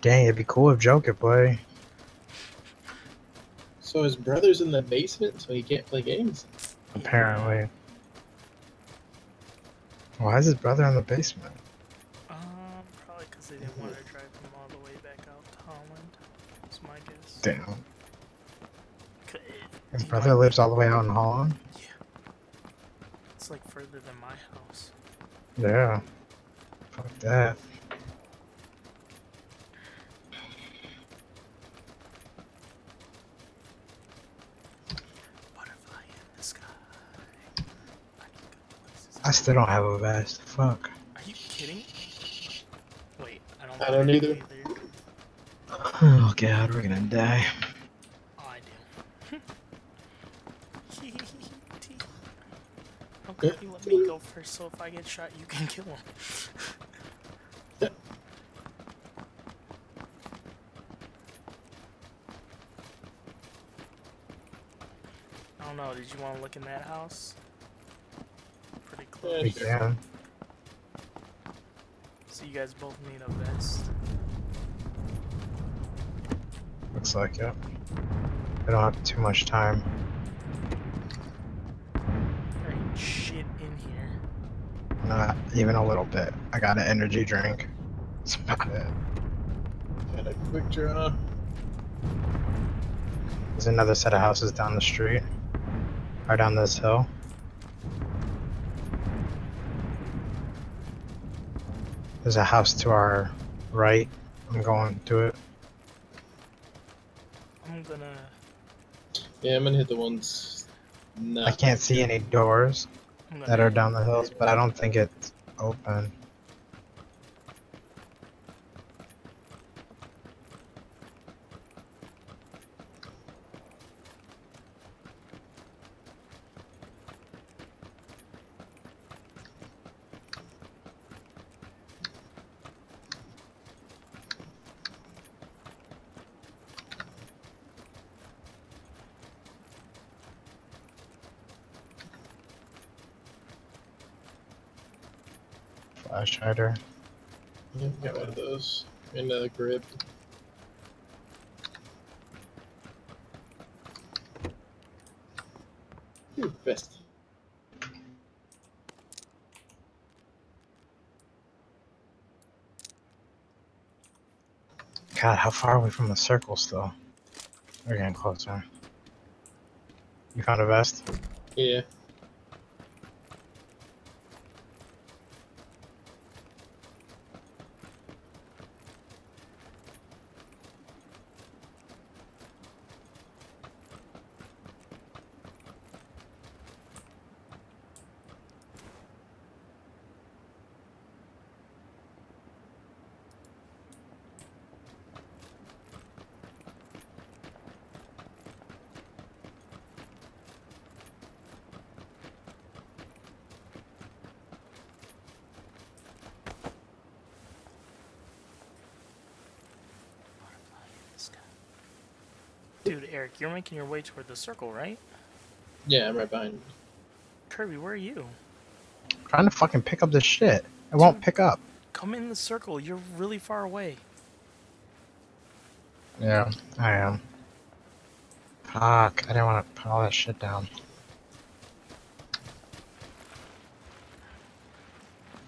Speaker 3: Dang, it'd be cool if Joe could play.
Speaker 1: So his brother's in the basement, so he can't play games.
Speaker 3: Apparently. Why is his brother in the basement?
Speaker 2: Um, probably because they didn't want to drive him all the way back out to Holland. That's my guess.
Speaker 3: Damn. His brother lives all the way out in Holland? Yeah.
Speaker 2: It's like further than my house.
Speaker 3: Yeah. Fuck that.
Speaker 2: Butterfly in the sky. I can go places
Speaker 3: I still don't have a vest. Fuck.
Speaker 2: Are you kidding? Wait, I don't.
Speaker 1: I don't
Speaker 2: think
Speaker 1: either.
Speaker 3: Oh god, we're gonna die.
Speaker 2: Oh, I do. <laughs> okay, you let me go first, so if I get shot, you can kill him. <laughs> I don't know. Did you want to look in that house? Pretty close.
Speaker 3: We
Speaker 1: sure.
Speaker 3: can.
Speaker 2: So you guys both need a vest.
Speaker 3: Looks like it. I don't have too much time.
Speaker 2: There ain't shit in here.
Speaker 3: Not even a little bit. I got an energy drink. That's about it.
Speaker 1: Got a quick draw.
Speaker 3: There's another set of houses down the street. Or down this hill. There's a house to our right. I'm going to it.
Speaker 2: I'm gonna.
Speaker 1: Yeah, I'm gonna hit the ones. Not
Speaker 3: I can't see any doors that are down the hills, but I don't think it's open.
Speaker 1: Yeah, got one of those. And a grip. Ooh, vest.
Speaker 3: God, how far are we from the circle still? We're getting closer. You found a vest?
Speaker 1: Yeah.
Speaker 2: Dude, Eric, you're making your way toward the circle, right?
Speaker 1: Yeah, I'm right behind.
Speaker 2: Kirby, where are you?
Speaker 3: trying to fucking pick up this shit. It won't pick up.
Speaker 2: Come in the circle. You're really far away.
Speaker 3: Yeah, I am. Fuck, I didn't want to put all that shit down.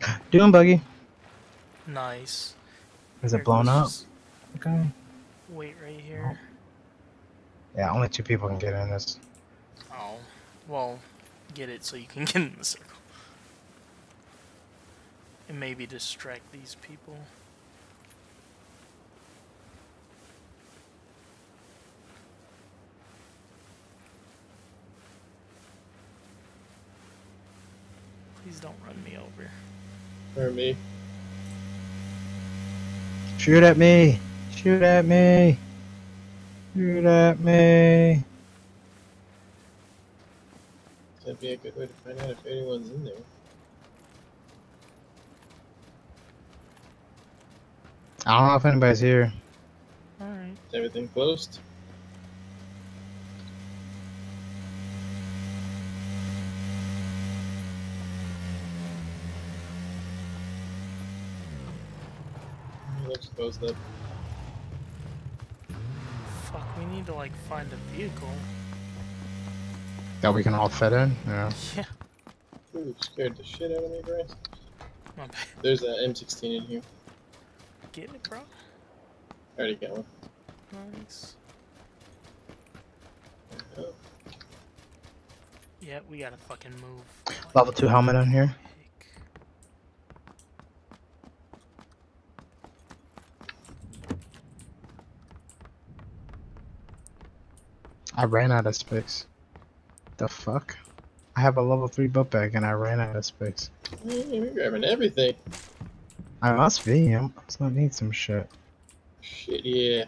Speaker 3: <gasps> Doom buggy.
Speaker 2: Nice.
Speaker 3: Is
Speaker 2: Here,
Speaker 3: it blown up? Okay.
Speaker 2: Wait right here.
Speaker 3: Yeah, only two people can get in this.
Speaker 2: Oh, well, get it so you can <laughs> get in the circle. And maybe distract these people. Please don't run me over.
Speaker 1: Or me.
Speaker 3: Shoot at me! Shoot at me! Shoot at me!
Speaker 1: That'd be a good way to find out if anyone's in there.
Speaker 3: I don't know if anybody's here.
Speaker 2: Alright.
Speaker 1: Is everything closed? It looks closed up.
Speaker 2: Fuck, we need to like find a vehicle.
Speaker 3: That we can all fit in? Yeah. <laughs>
Speaker 2: Yeah.
Speaker 1: Ooh, scared the shit out of me, Bryce.
Speaker 2: My bad.
Speaker 1: There's an M16 in here.
Speaker 2: Get it, bro?
Speaker 1: Already got one.
Speaker 2: Nice.
Speaker 1: Oh,
Speaker 2: Yeah, we gotta fucking move.
Speaker 3: Level 2 helmet on here. I ran out of space. The fuck? I have a level 3 book bag and I ran out of space.
Speaker 1: man, you're grabbing everything.
Speaker 3: I must be. I'm gonna need some shit.
Speaker 1: Shit, yeah.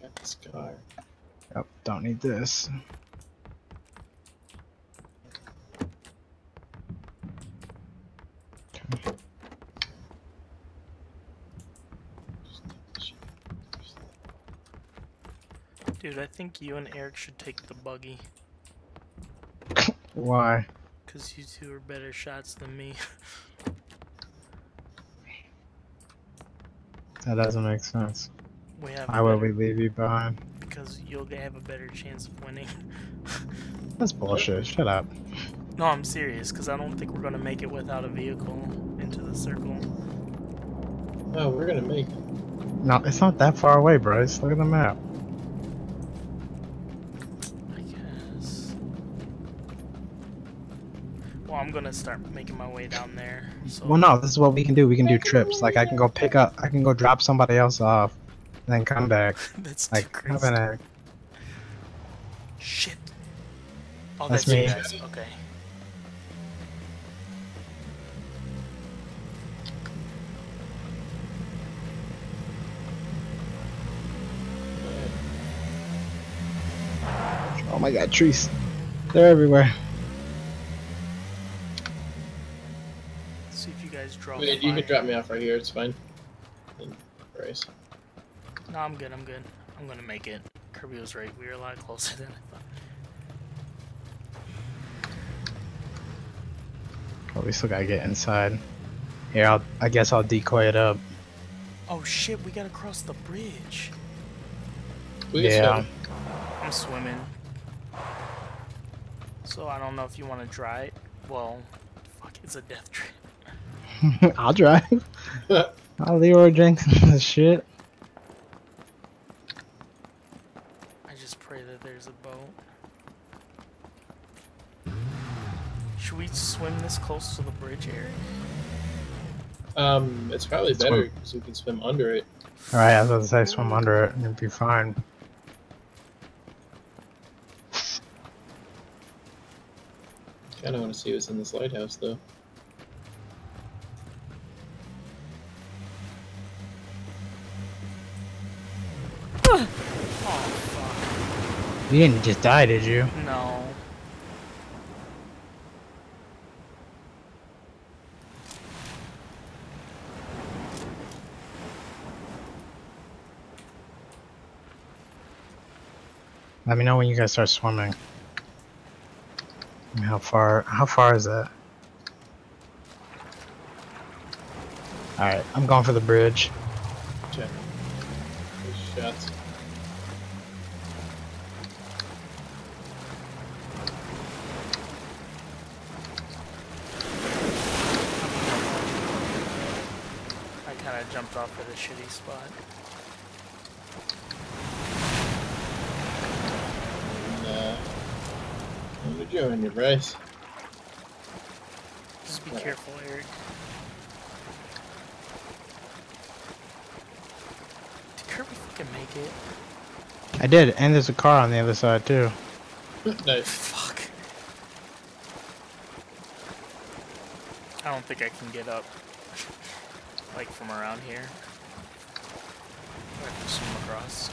Speaker 1: Got this car.
Speaker 3: Yep, don't need this.
Speaker 1: Just take this shit.
Speaker 2: Dude, I think you and Eric should take the buggy. <laughs>
Speaker 3: Why?
Speaker 2: Because you two are better shots than me. <laughs>
Speaker 3: That doesn't make sense.
Speaker 2: we have
Speaker 3: Why
Speaker 2: a
Speaker 3: would we leave you behind?
Speaker 2: Because you'll have a better chance of winning. <laughs>
Speaker 3: That's bullshit. Shut up.
Speaker 2: no, I'm serious, because I don't think we're gonna make it without a vehicle into the circle.
Speaker 1: Oh, we're gonna make it.
Speaker 3: No, it's not that far away, Bryce. Look at the map.
Speaker 2: I guess. Well, I'm gonna start making my way down there. So
Speaker 3: Well, no, this is what we can do. We can do trips. Like, I can go pick up, I can go drop somebody else off, and then come back. <laughs>
Speaker 2: that's too
Speaker 3: Like,
Speaker 2: crazy.
Speaker 3: an egg.
Speaker 2: Shit. Oh,
Speaker 3: That's
Speaker 2: that's,
Speaker 3: me.
Speaker 2: guys. Okay.
Speaker 3: Oh my god, trees. They're everywhere.
Speaker 2: See if you guys draw.
Speaker 1: Wait, you
Speaker 2: fire.
Speaker 1: can drop me off right here. It's fine. And Bryce.
Speaker 2: No, I'm good. I'm good. I'm gonna make it. Kirby was right. We were a lot closer <laughs> than I thought.
Speaker 3: Oh, we still gotta get inside. Here, I'll, I guess I'll decoy it up.
Speaker 2: Oh shit! We gotta cross the bridge.
Speaker 1: Please
Speaker 3: yeah.
Speaker 1: swim.
Speaker 2: I'm swimming. So I don't know if you want to try it. Well, fuck, it's a death trap. <laughs>
Speaker 3: I'll drive. <laughs> I'll Leeroy Jenkins <laughs> this shit.
Speaker 2: I just pray that there's a boat. Should we swim this close to the bridge area?
Speaker 1: Um, it's probably
Speaker 3: Swim.
Speaker 1: better because we can swim under it.
Speaker 3: Alright, I was about to say swim under it and it'd be fine.
Speaker 1: I kind of want to see what's in this lighthouse, though.
Speaker 2: Oh fuck.
Speaker 3: You didn't just die, did you?
Speaker 2: No.
Speaker 3: Let me know when you guys start swimming. And How far? How far is that? All right, I'm going for the bridge.
Speaker 1: Check. Those shots.
Speaker 2: kind of jumped off at a shitty spot.
Speaker 1: And, uh, what are you doing, you Bryce?
Speaker 2: Just be
Speaker 1: Right.
Speaker 2: careful, Eric. Did Kirby fucking make it?
Speaker 3: I did, and there's a car on the other side too.
Speaker 1: nice.
Speaker 2: Fuck. I don't think I can get up. <laughs> like from around here across.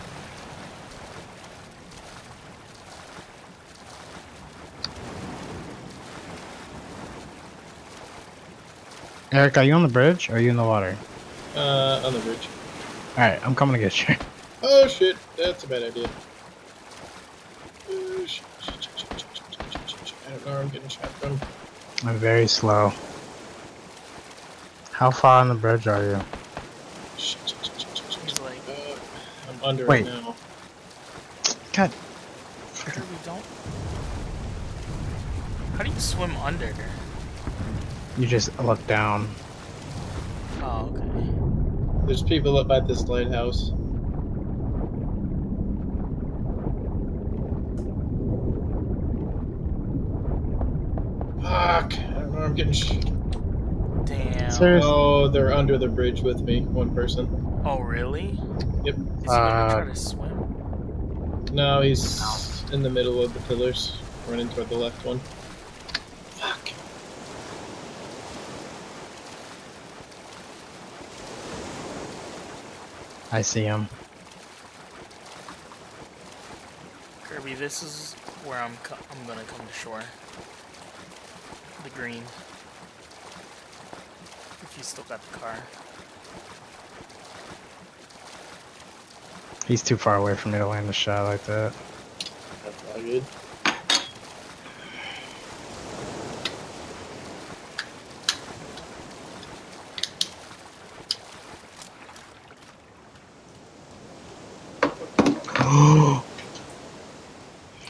Speaker 3: Eric, are you on the bridge or are you in the water?
Speaker 1: Uh, on the bridge.
Speaker 3: Alright, I'm coming to get you.
Speaker 1: Oh shit, that's a bad idea. I don't know where I'm getting shot from.
Speaker 3: I'm very slow. How far on the bridge are you?
Speaker 1: Under
Speaker 3: Wait.
Speaker 1: it now.
Speaker 3: God,
Speaker 2: Kirby, don't. How do you swim under?
Speaker 3: you just look down.
Speaker 2: Oh, okay.
Speaker 1: There's people up at this lighthouse. Fuck! I don't know. I'm getting sh-
Speaker 2: Damn.
Speaker 3: Seriously?
Speaker 1: Oh, they're under the bridge with me, one person.
Speaker 2: Oh, really?
Speaker 1: Yep.
Speaker 2: Is he gonna
Speaker 3: Uh,
Speaker 2: try to swim?
Speaker 1: No, he's in the middle of the pillars, running toward the left one. Fuck.
Speaker 3: I see him.
Speaker 2: Kirby, this is where I'm co- I'm gonna come to shore. The green. If you still got the car.
Speaker 3: He's too far away for me to land a shot like that.
Speaker 1: That's all good.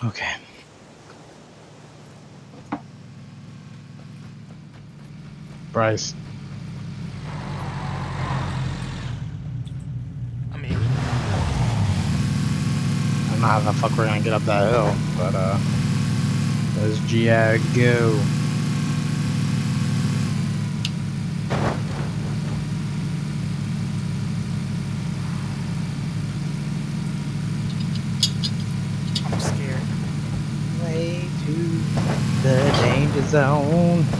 Speaker 1: <gasps>
Speaker 3: okay. Bryce,
Speaker 2: I mean,
Speaker 3: I don't know how the fuck we're gonna get up that hill, but uh, let's GI go.
Speaker 2: I'm scared.
Speaker 3: Way to the danger zone. <laughs>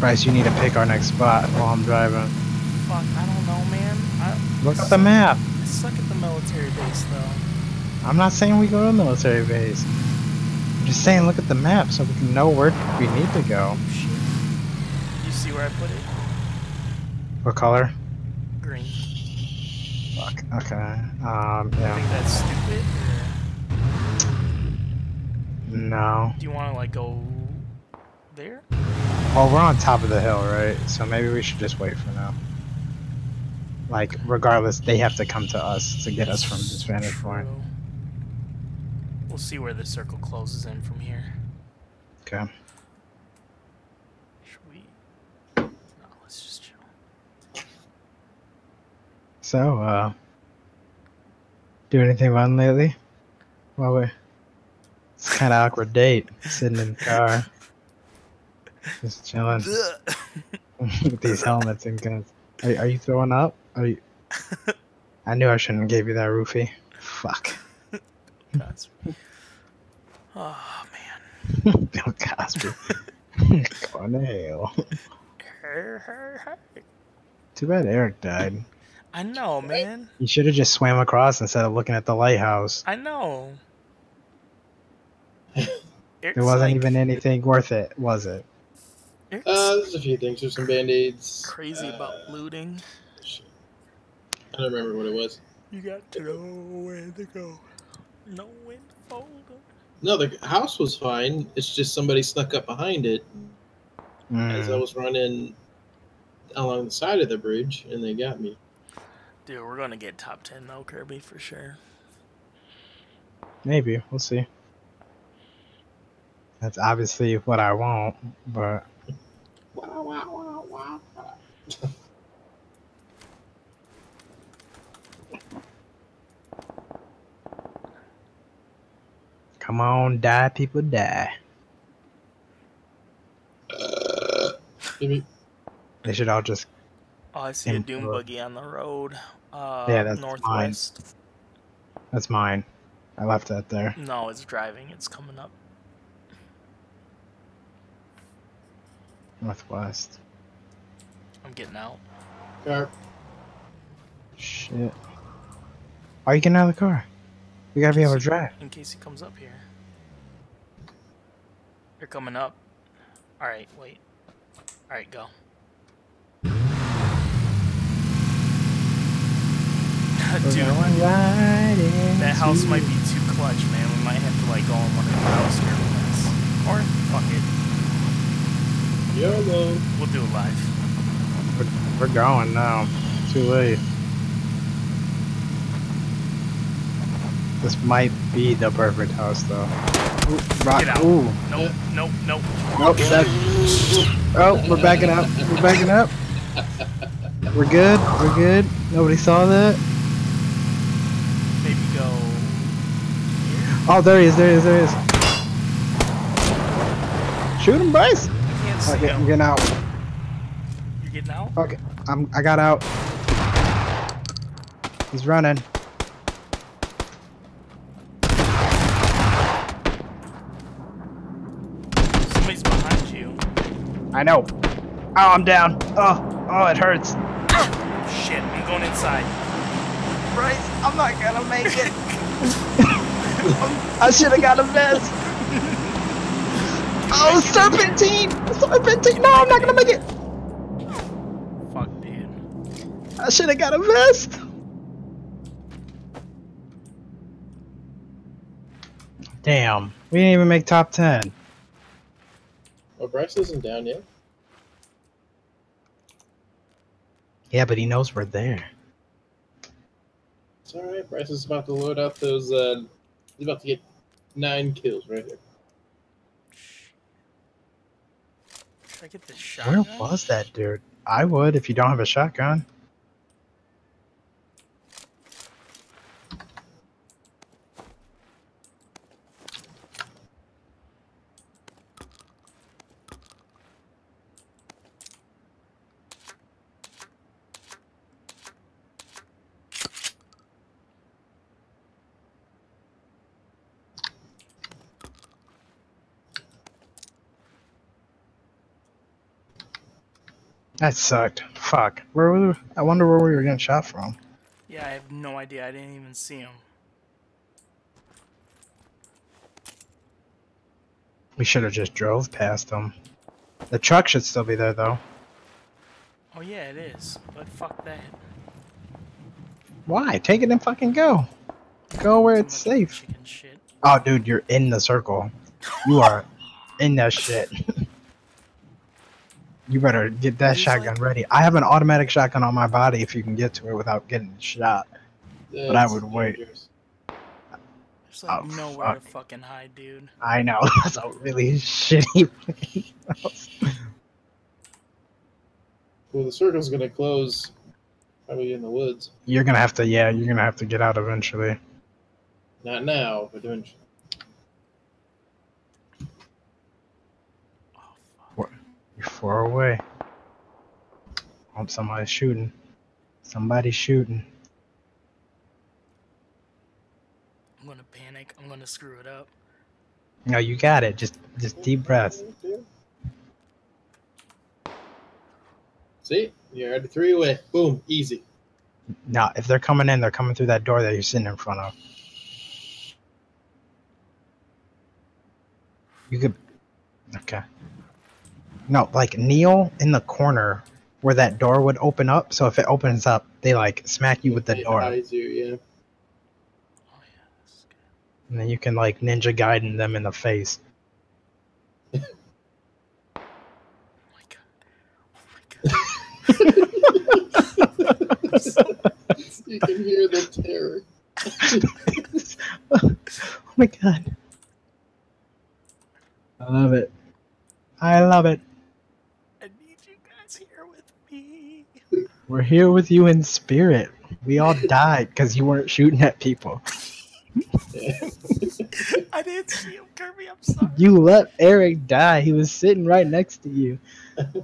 Speaker 3: Bryce, you need to pick our next spot while I'm driving.
Speaker 2: Fuck, I don't know, man. I,
Speaker 3: Look at the map.
Speaker 2: I suck at the military base, though.
Speaker 3: I'm not saying we go to a military base. I'm just saying look at the map so we can know where we need to go.
Speaker 2: Shit. You see where I put it?
Speaker 3: What color?
Speaker 2: Green.
Speaker 3: Fuck. Okay. Um.
Speaker 2: I
Speaker 3: Yeah.
Speaker 2: think that's stupid. Or
Speaker 3: No.
Speaker 2: do you want to like go there?
Speaker 3: Well, we're on top of the hill, right? So maybe we should just wait for now. Like, regardless, they have to come to us to get us from this vantage point.
Speaker 2: We'll see where the circle closes in from here.
Speaker 3: Okay.
Speaker 2: Should we? No, let's just chill.
Speaker 3: So, uh, do anything fun lately? Well, we it's kind of <laughs> awkward date sitting in the car, just chilling <laughs> <laughs> with these helmets and guns. Are, are you throwing up? Are you? I knew I shouldn't have gave you that roofie. Fuck.
Speaker 2: That's... Oh man. <laughs>
Speaker 3: Bill Cosby. <laughs> Going to hell.
Speaker 2: Hey, hey, hey.
Speaker 3: Too bad Eric died.
Speaker 2: I know, man.
Speaker 3: You should have just swam across instead of looking at the lighthouse.
Speaker 2: I know. <laughs>
Speaker 3: There wasn't even anything worth it, was it?
Speaker 2: Eric's
Speaker 1: Uh, there's a few things. There's some band-aids.
Speaker 2: crazy
Speaker 1: uh,
Speaker 2: about looting.
Speaker 1: Shit. I don't remember what it was.
Speaker 2: You got to know where to go. Know when to fold 'em.
Speaker 1: No, the house was fine. It's just somebody snuck up behind it as I
Speaker 3: Mm,
Speaker 1: was running along the side of the bridge, and they got me.
Speaker 2: Dude, we're gonna get top ten though, Kirby, for sure.
Speaker 3: maybe. We'll see. That's obviously what I want, but <laughs> Come on, die, people, die.
Speaker 1: Maybe
Speaker 3: They should all just.
Speaker 2: Oh, I see a doom
Speaker 3: uh,
Speaker 2: buggy on the road. Uh,
Speaker 3: Yeah, that's mine.
Speaker 2: northwest.
Speaker 3: That's mine. I left that there.
Speaker 2: No, it's driving. It's coming up.
Speaker 3: Northwest.
Speaker 2: I'm getting out.
Speaker 1: car.
Speaker 3: Shit. Why are you getting out of the car? You gotta be able to drive.
Speaker 2: In case he comes up here. They're coming up. Alright, wait. Alright, go. <laughs> Dude, that house might be too clutch, man. We might have to like go in one of the house here with. Or fuck it.
Speaker 1: YOLO.
Speaker 2: We'll do it live.
Speaker 3: We're, we're going now. Too late. This might be the perfect house, though. Ooh, rock.
Speaker 2: Get out.
Speaker 3: Ooh.
Speaker 2: Nope, nope, nope.
Speaker 3: Nope. That, oh, we're backing up. We're backing up. We're good. We're good. Nobody saw that.
Speaker 2: Maybe go.
Speaker 3: Oh, there he is. There he is. There he is. Shoot him, Bryce.
Speaker 2: I can't see
Speaker 3: Okay, I'm getting out.
Speaker 2: You're getting out?
Speaker 3: Okay, I'm. I got out. He's running. I know. Oh, I'm down. Oh, oh, it hurts.
Speaker 2: Shit, I'm going inside.
Speaker 3: Right, I'm not gonna make it. <laughs> I should have got a vest. Oh, serpentine! Serpentine! No, I'm not gonna make it!
Speaker 2: Fuck, man.
Speaker 3: I should have got a vest! Damn, we didn't even make top 10.
Speaker 1: But Bryce isn't down yet.
Speaker 3: Yeah, but he knows we're there.
Speaker 1: It's alright. Bryce is about to load out those. Uh, he's about to get nine kills right here.
Speaker 2: Should I get
Speaker 3: the
Speaker 2: shotgun?
Speaker 3: Where was that dude? I would if you don't have a shotgun. That sucked. Fuck. Where were we? I wonder where we were getting shot from.
Speaker 2: Yeah, I have no idea. I didn't even see him.
Speaker 3: We should have just drove past them. The truck should still be there though.
Speaker 2: Oh yeah, it is. But fuck that.
Speaker 3: Why? Take it and fucking go. Go where it's safe. Oh, dude, you're in the circle. You are <laughs> in that shit. <laughs> you better get that
Speaker 2: He's
Speaker 3: shotgun
Speaker 2: like-
Speaker 3: ready. I have an automatic shotgun on my body if you can get to it without getting shot. But I
Speaker 1: That's
Speaker 3: would wait.
Speaker 1: dangerous.
Speaker 2: There's like
Speaker 3: Oh,
Speaker 2: nowhere to fucking hide, dude.
Speaker 3: I know. <laughs> That's a really shitty fucking.
Speaker 1: Well, the circle's gonna close. Probably in the woods.
Speaker 3: You're gonna have to, yeah, you're gonna have to get out eventually.
Speaker 1: Not now, but eventually.
Speaker 2: Oh fuck.
Speaker 3: You're far away. Oh, somebody's shooting. Somebody's shooting.
Speaker 2: I'm gonna panic. I'm gonna screw it up.
Speaker 3: No, you got it. Just, just deep breaths.
Speaker 1: See, you're already three away. Boom, easy.
Speaker 3: Now, if they're coming in, they're coming through that door that you're sitting in front of. You could. Okay. No, like kneel in the corner where that door would open up. So if it opens up, they like smack you with the door,
Speaker 1: you, yeah.
Speaker 2: Oh yeah. This good.
Speaker 3: and then you can like ninja guiding them in the face.
Speaker 2: Oh my god. Oh my god.
Speaker 1: you can hear the terror. <laughs>
Speaker 3: oh my god. I love it. I love it.
Speaker 2: I need you guys here with me.
Speaker 3: We're here with you in spirit. We all <laughs> died because you weren't shooting at people.
Speaker 2: I didn't see him, Kirby. I'm sorry.
Speaker 3: You let Eric die. He was sitting right next to you.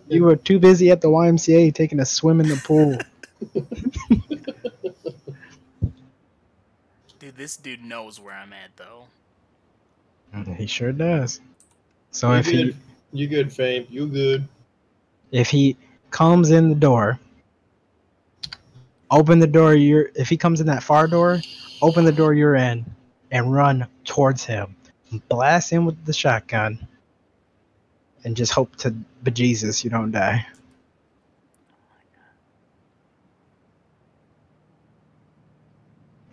Speaker 3: You were too busy at the YMCA taking a swim in the pool. <laughs>
Speaker 2: Dude, this dude knows where I'm at, though.
Speaker 3: He sure does. So
Speaker 1: you
Speaker 3: if he
Speaker 1: good. You good, fame. You good.
Speaker 3: if he comes in the door, open the door you're if he comes in that far door, open the door you're in and run towards him. Blast him with the shotgun and just hope to bejesus you don't die.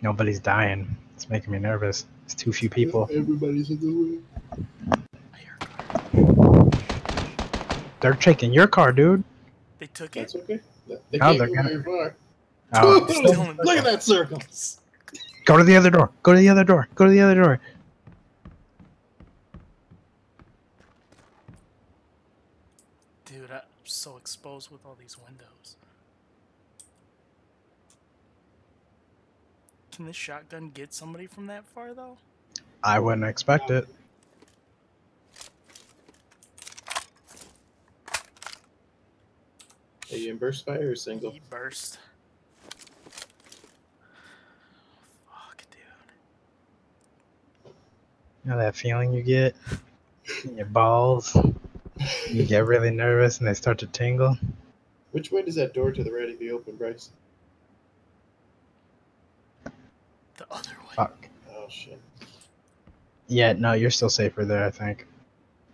Speaker 3: Nobody's dying. It's making me nervous. It's too few people.
Speaker 1: Everybody's in the room.
Speaker 2: I hear a car.
Speaker 3: They're taking your car, dude.
Speaker 2: They took it.
Speaker 1: That's okay. They
Speaker 3: No,
Speaker 1: can't
Speaker 3: they're gonna-
Speaker 1: very far.
Speaker 3: Oh,
Speaker 2: still
Speaker 1: Look at that circle.
Speaker 3: go to the other door. Go to the other door. Go to the other door.
Speaker 2: Dude, I'm so exposed with all these windows. Can this shotgun get somebody from that far, though?
Speaker 3: I wouldn't expect it.
Speaker 1: Are you in burst fire or single?
Speaker 2: He burst. Fuck, dude.
Speaker 3: You know that feeling you get in your balls? You get really nervous and they start to tingle.
Speaker 1: Which way does that door to the right of you open, Bryce?
Speaker 2: The other way.
Speaker 3: Fuck.
Speaker 1: Oh shit.
Speaker 3: Yeah, no, you're still safer there, I think.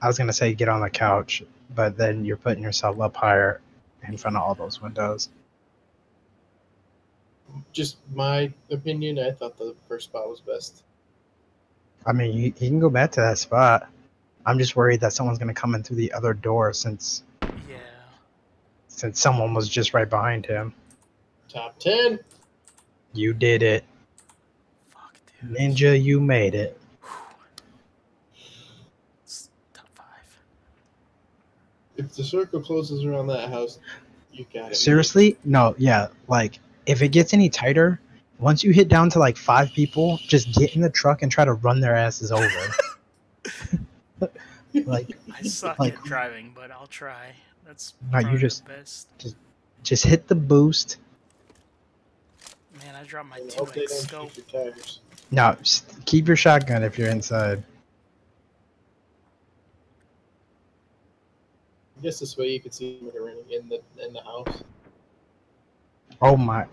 Speaker 3: I was gonna say get on the couch, but then you're putting yourself up higher in front of all those windows.
Speaker 1: Just my opinion. I thought the first spot was best.
Speaker 3: I mean, you, you can go back to that spot. I'm just worried that someone's gonna come in through the other door since
Speaker 2: Yeah.
Speaker 3: since someone was just right behind him.
Speaker 1: Top ten.
Speaker 3: You did it,
Speaker 2: Fuck, dude.
Speaker 3: ninja. You made it.
Speaker 2: Top five.
Speaker 1: If the circle closes around that house, you got it.
Speaker 3: Seriously? No, yeah. Like, if it gets any tighter, once you hit down to like five people, just get in the truck and try to run their asses over. <laughs> like,
Speaker 2: I suck
Speaker 3: Like-
Speaker 2: at driving, but I'll try. That's
Speaker 3: No, you
Speaker 2: probably
Speaker 3: just-
Speaker 2: the best.
Speaker 3: just hit the boost.
Speaker 2: Man, I dropped my
Speaker 1: And hope they
Speaker 2: 2x
Speaker 1: don't
Speaker 2: scope.
Speaker 1: shoot your tires.
Speaker 3: No, keep your shotgun if you're inside.
Speaker 1: I guess this way you can see them running in the in the house.
Speaker 3: Oh my!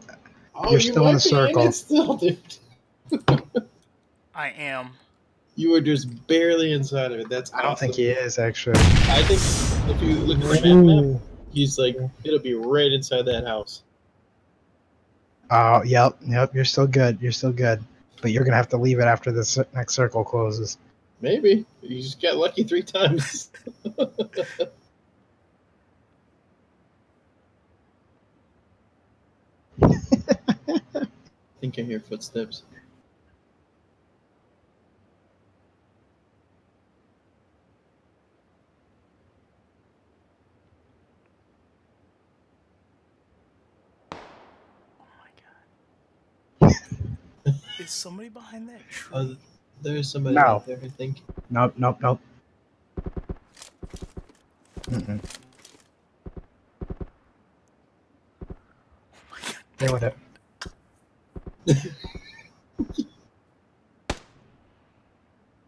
Speaker 1: Oh,
Speaker 3: You're
Speaker 1: you
Speaker 3: still in
Speaker 1: might
Speaker 3: the circle.
Speaker 1: still, dude.
Speaker 2: I am.
Speaker 1: You were just barely inside of it. That's
Speaker 3: I don't think he is actually.
Speaker 1: I think if you look at the map, map, he's like it'll be right inside that house.
Speaker 3: Oh, yep, yep. You're still good. You're still good. But you're gonna have to leave it after the cir- next circle closes.
Speaker 1: Maybe you just got lucky three times. <laughs> think I hear footsteps.
Speaker 2: Oh my god. Is somebody behind that tree?
Speaker 1: Uh, there's somebody
Speaker 3: No.
Speaker 1: out there, I think.
Speaker 3: Nope, nope, nope. Mm-mm.
Speaker 2: oh my god.
Speaker 3: Deal with it. <laughs>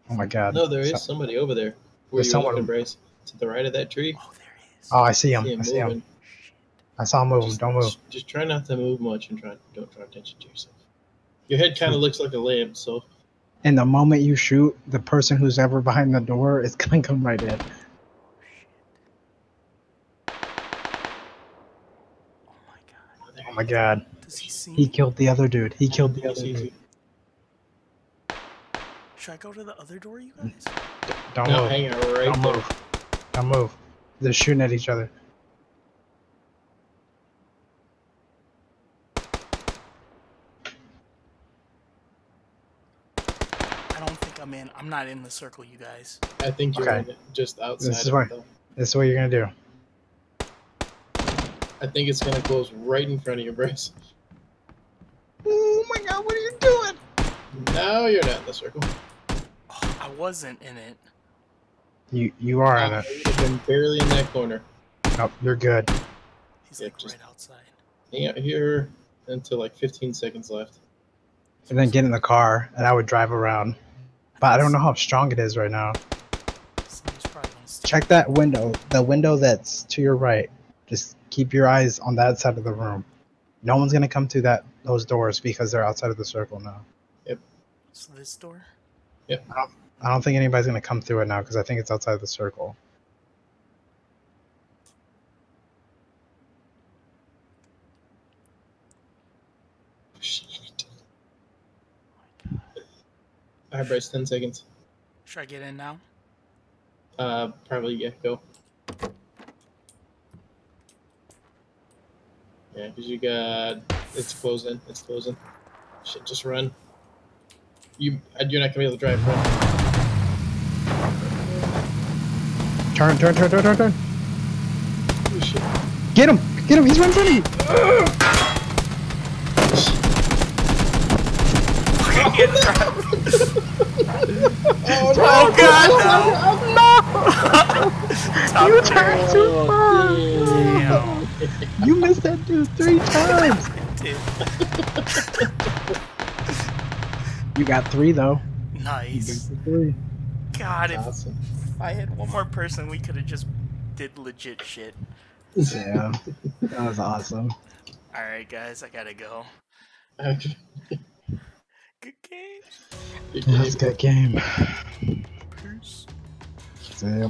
Speaker 3: oh my god.
Speaker 1: No, there is
Speaker 3: So-
Speaker 1: somebody over there. Where
Speaker 3: There's
Speaker 1: you
Speaker 3: someone-
Speaker 1: looking, Bryce? To the right of that tree.
Speaker 2: Oh, there he is.
Speaker 3: Oh, I see him.
Speaker 1: See him
Speaker 3: I see him. I saw him move.
Speaker 1: Just,
Speaker 3: Don't move.
Speaker 1: Just, just try not to move much and try don't draw attention to yourself. Your head kind of looks like a lamp, so
Speaker 3: And the moment you shoot, the person who's ever behind the door is gonna come right in.
Speaker 2: Oh my god.
Speaker 3: Oh my god.
Speaker 2: Does he see
Speaker 3: He killed the other dude. He killed the other dude.
Speaker 2: Should I go to the other door, you guys?
Speaker 3: Don't
Speaker 1: No,
Speaker 3: move.
Speaker 1: hang out right
Speaker 3: Don't
Speaker 1: there.
Speaker 3: move. Don't move. They're shooting at each other.
Speaker 2: I don't think I'm in. I'm not in the circle, you guys.
Speaker 1: I think you're
Speaker 3: Okay.
Speaker 1: just outside.
Speaker 3: This is
Speaker 1: of
Speaker 3: why- This is what you're gonna do.
Speaker 1: I think it's gonna close right in front of you, Bryce.
Speaker 3: Oh my god, what are you doing?
Speaker 1: Now you're not in the circle.
Speaker 2: Oh, I wasn't in it.
Speaker 3: You you are in it.
Speaker 1: You've been barely in that corner.
Speaker 3: Nope, you're good.
Speaker 2: He's
Speaker 1: Yeah,
Speaker 2: like
Speaker 1: just-
Speaker 2: right outside.
Speaker 1: Hang out here until like 15 seconds left.
Speaker 3: And then get in the car, and I would drive around. But I don't know how strong it is right now.
Speaker 2: Somebody's probably gonna steal.
Speaker 3: Check that window. The window that's to your right. Just keep your eyes on that side of the room. No one's gonna come through that those doors because they're outside of the circle now. Yep.
Speaker 2: So this door. Yep.
Speaker 3: I don't think anybody's gonna come through it now because I think it's outside of the circle.
Speaker 1: Shit. Oh my god. Alright, Bryce, 10 seconds.
Speaker 2: Should I get in now?
Speaker 1: Uh, probably, yeah, go. Yeah, because you got. It's closing. It's closing. Shit, just run. You, you're not gonna be able to drive. Run.
Speaker 3: Turn, turn, turn, turn, turn, turn.
Speaker 1: Oh, shit.
Speaker 3: Get him! Get him! He's right in front of you!
Speaker 2: Oh god! Oh, no! <laughs>
Speaker 3: You turned too oh, far!
Speaker 2: Damn.
Speaker 3: You missed that dude three times! You got three though.
Speaker 2: Nice.
Speaker 3: Three.
Speaker 2: God, if
Speaker 1: Awesome.
Speaker 2: I had one more person, we could have just did legit shit.
Speaker 3: Yeah. That was awesome.
Speaker 2: Alright, guys, I gotta go. <laughs> Good game.
Speaker 1: Good
Speaker 3: That's
Speaker 1: game.
Speaker 3: good game.
Speaker 2: Peace.
Speaker 3: See ya.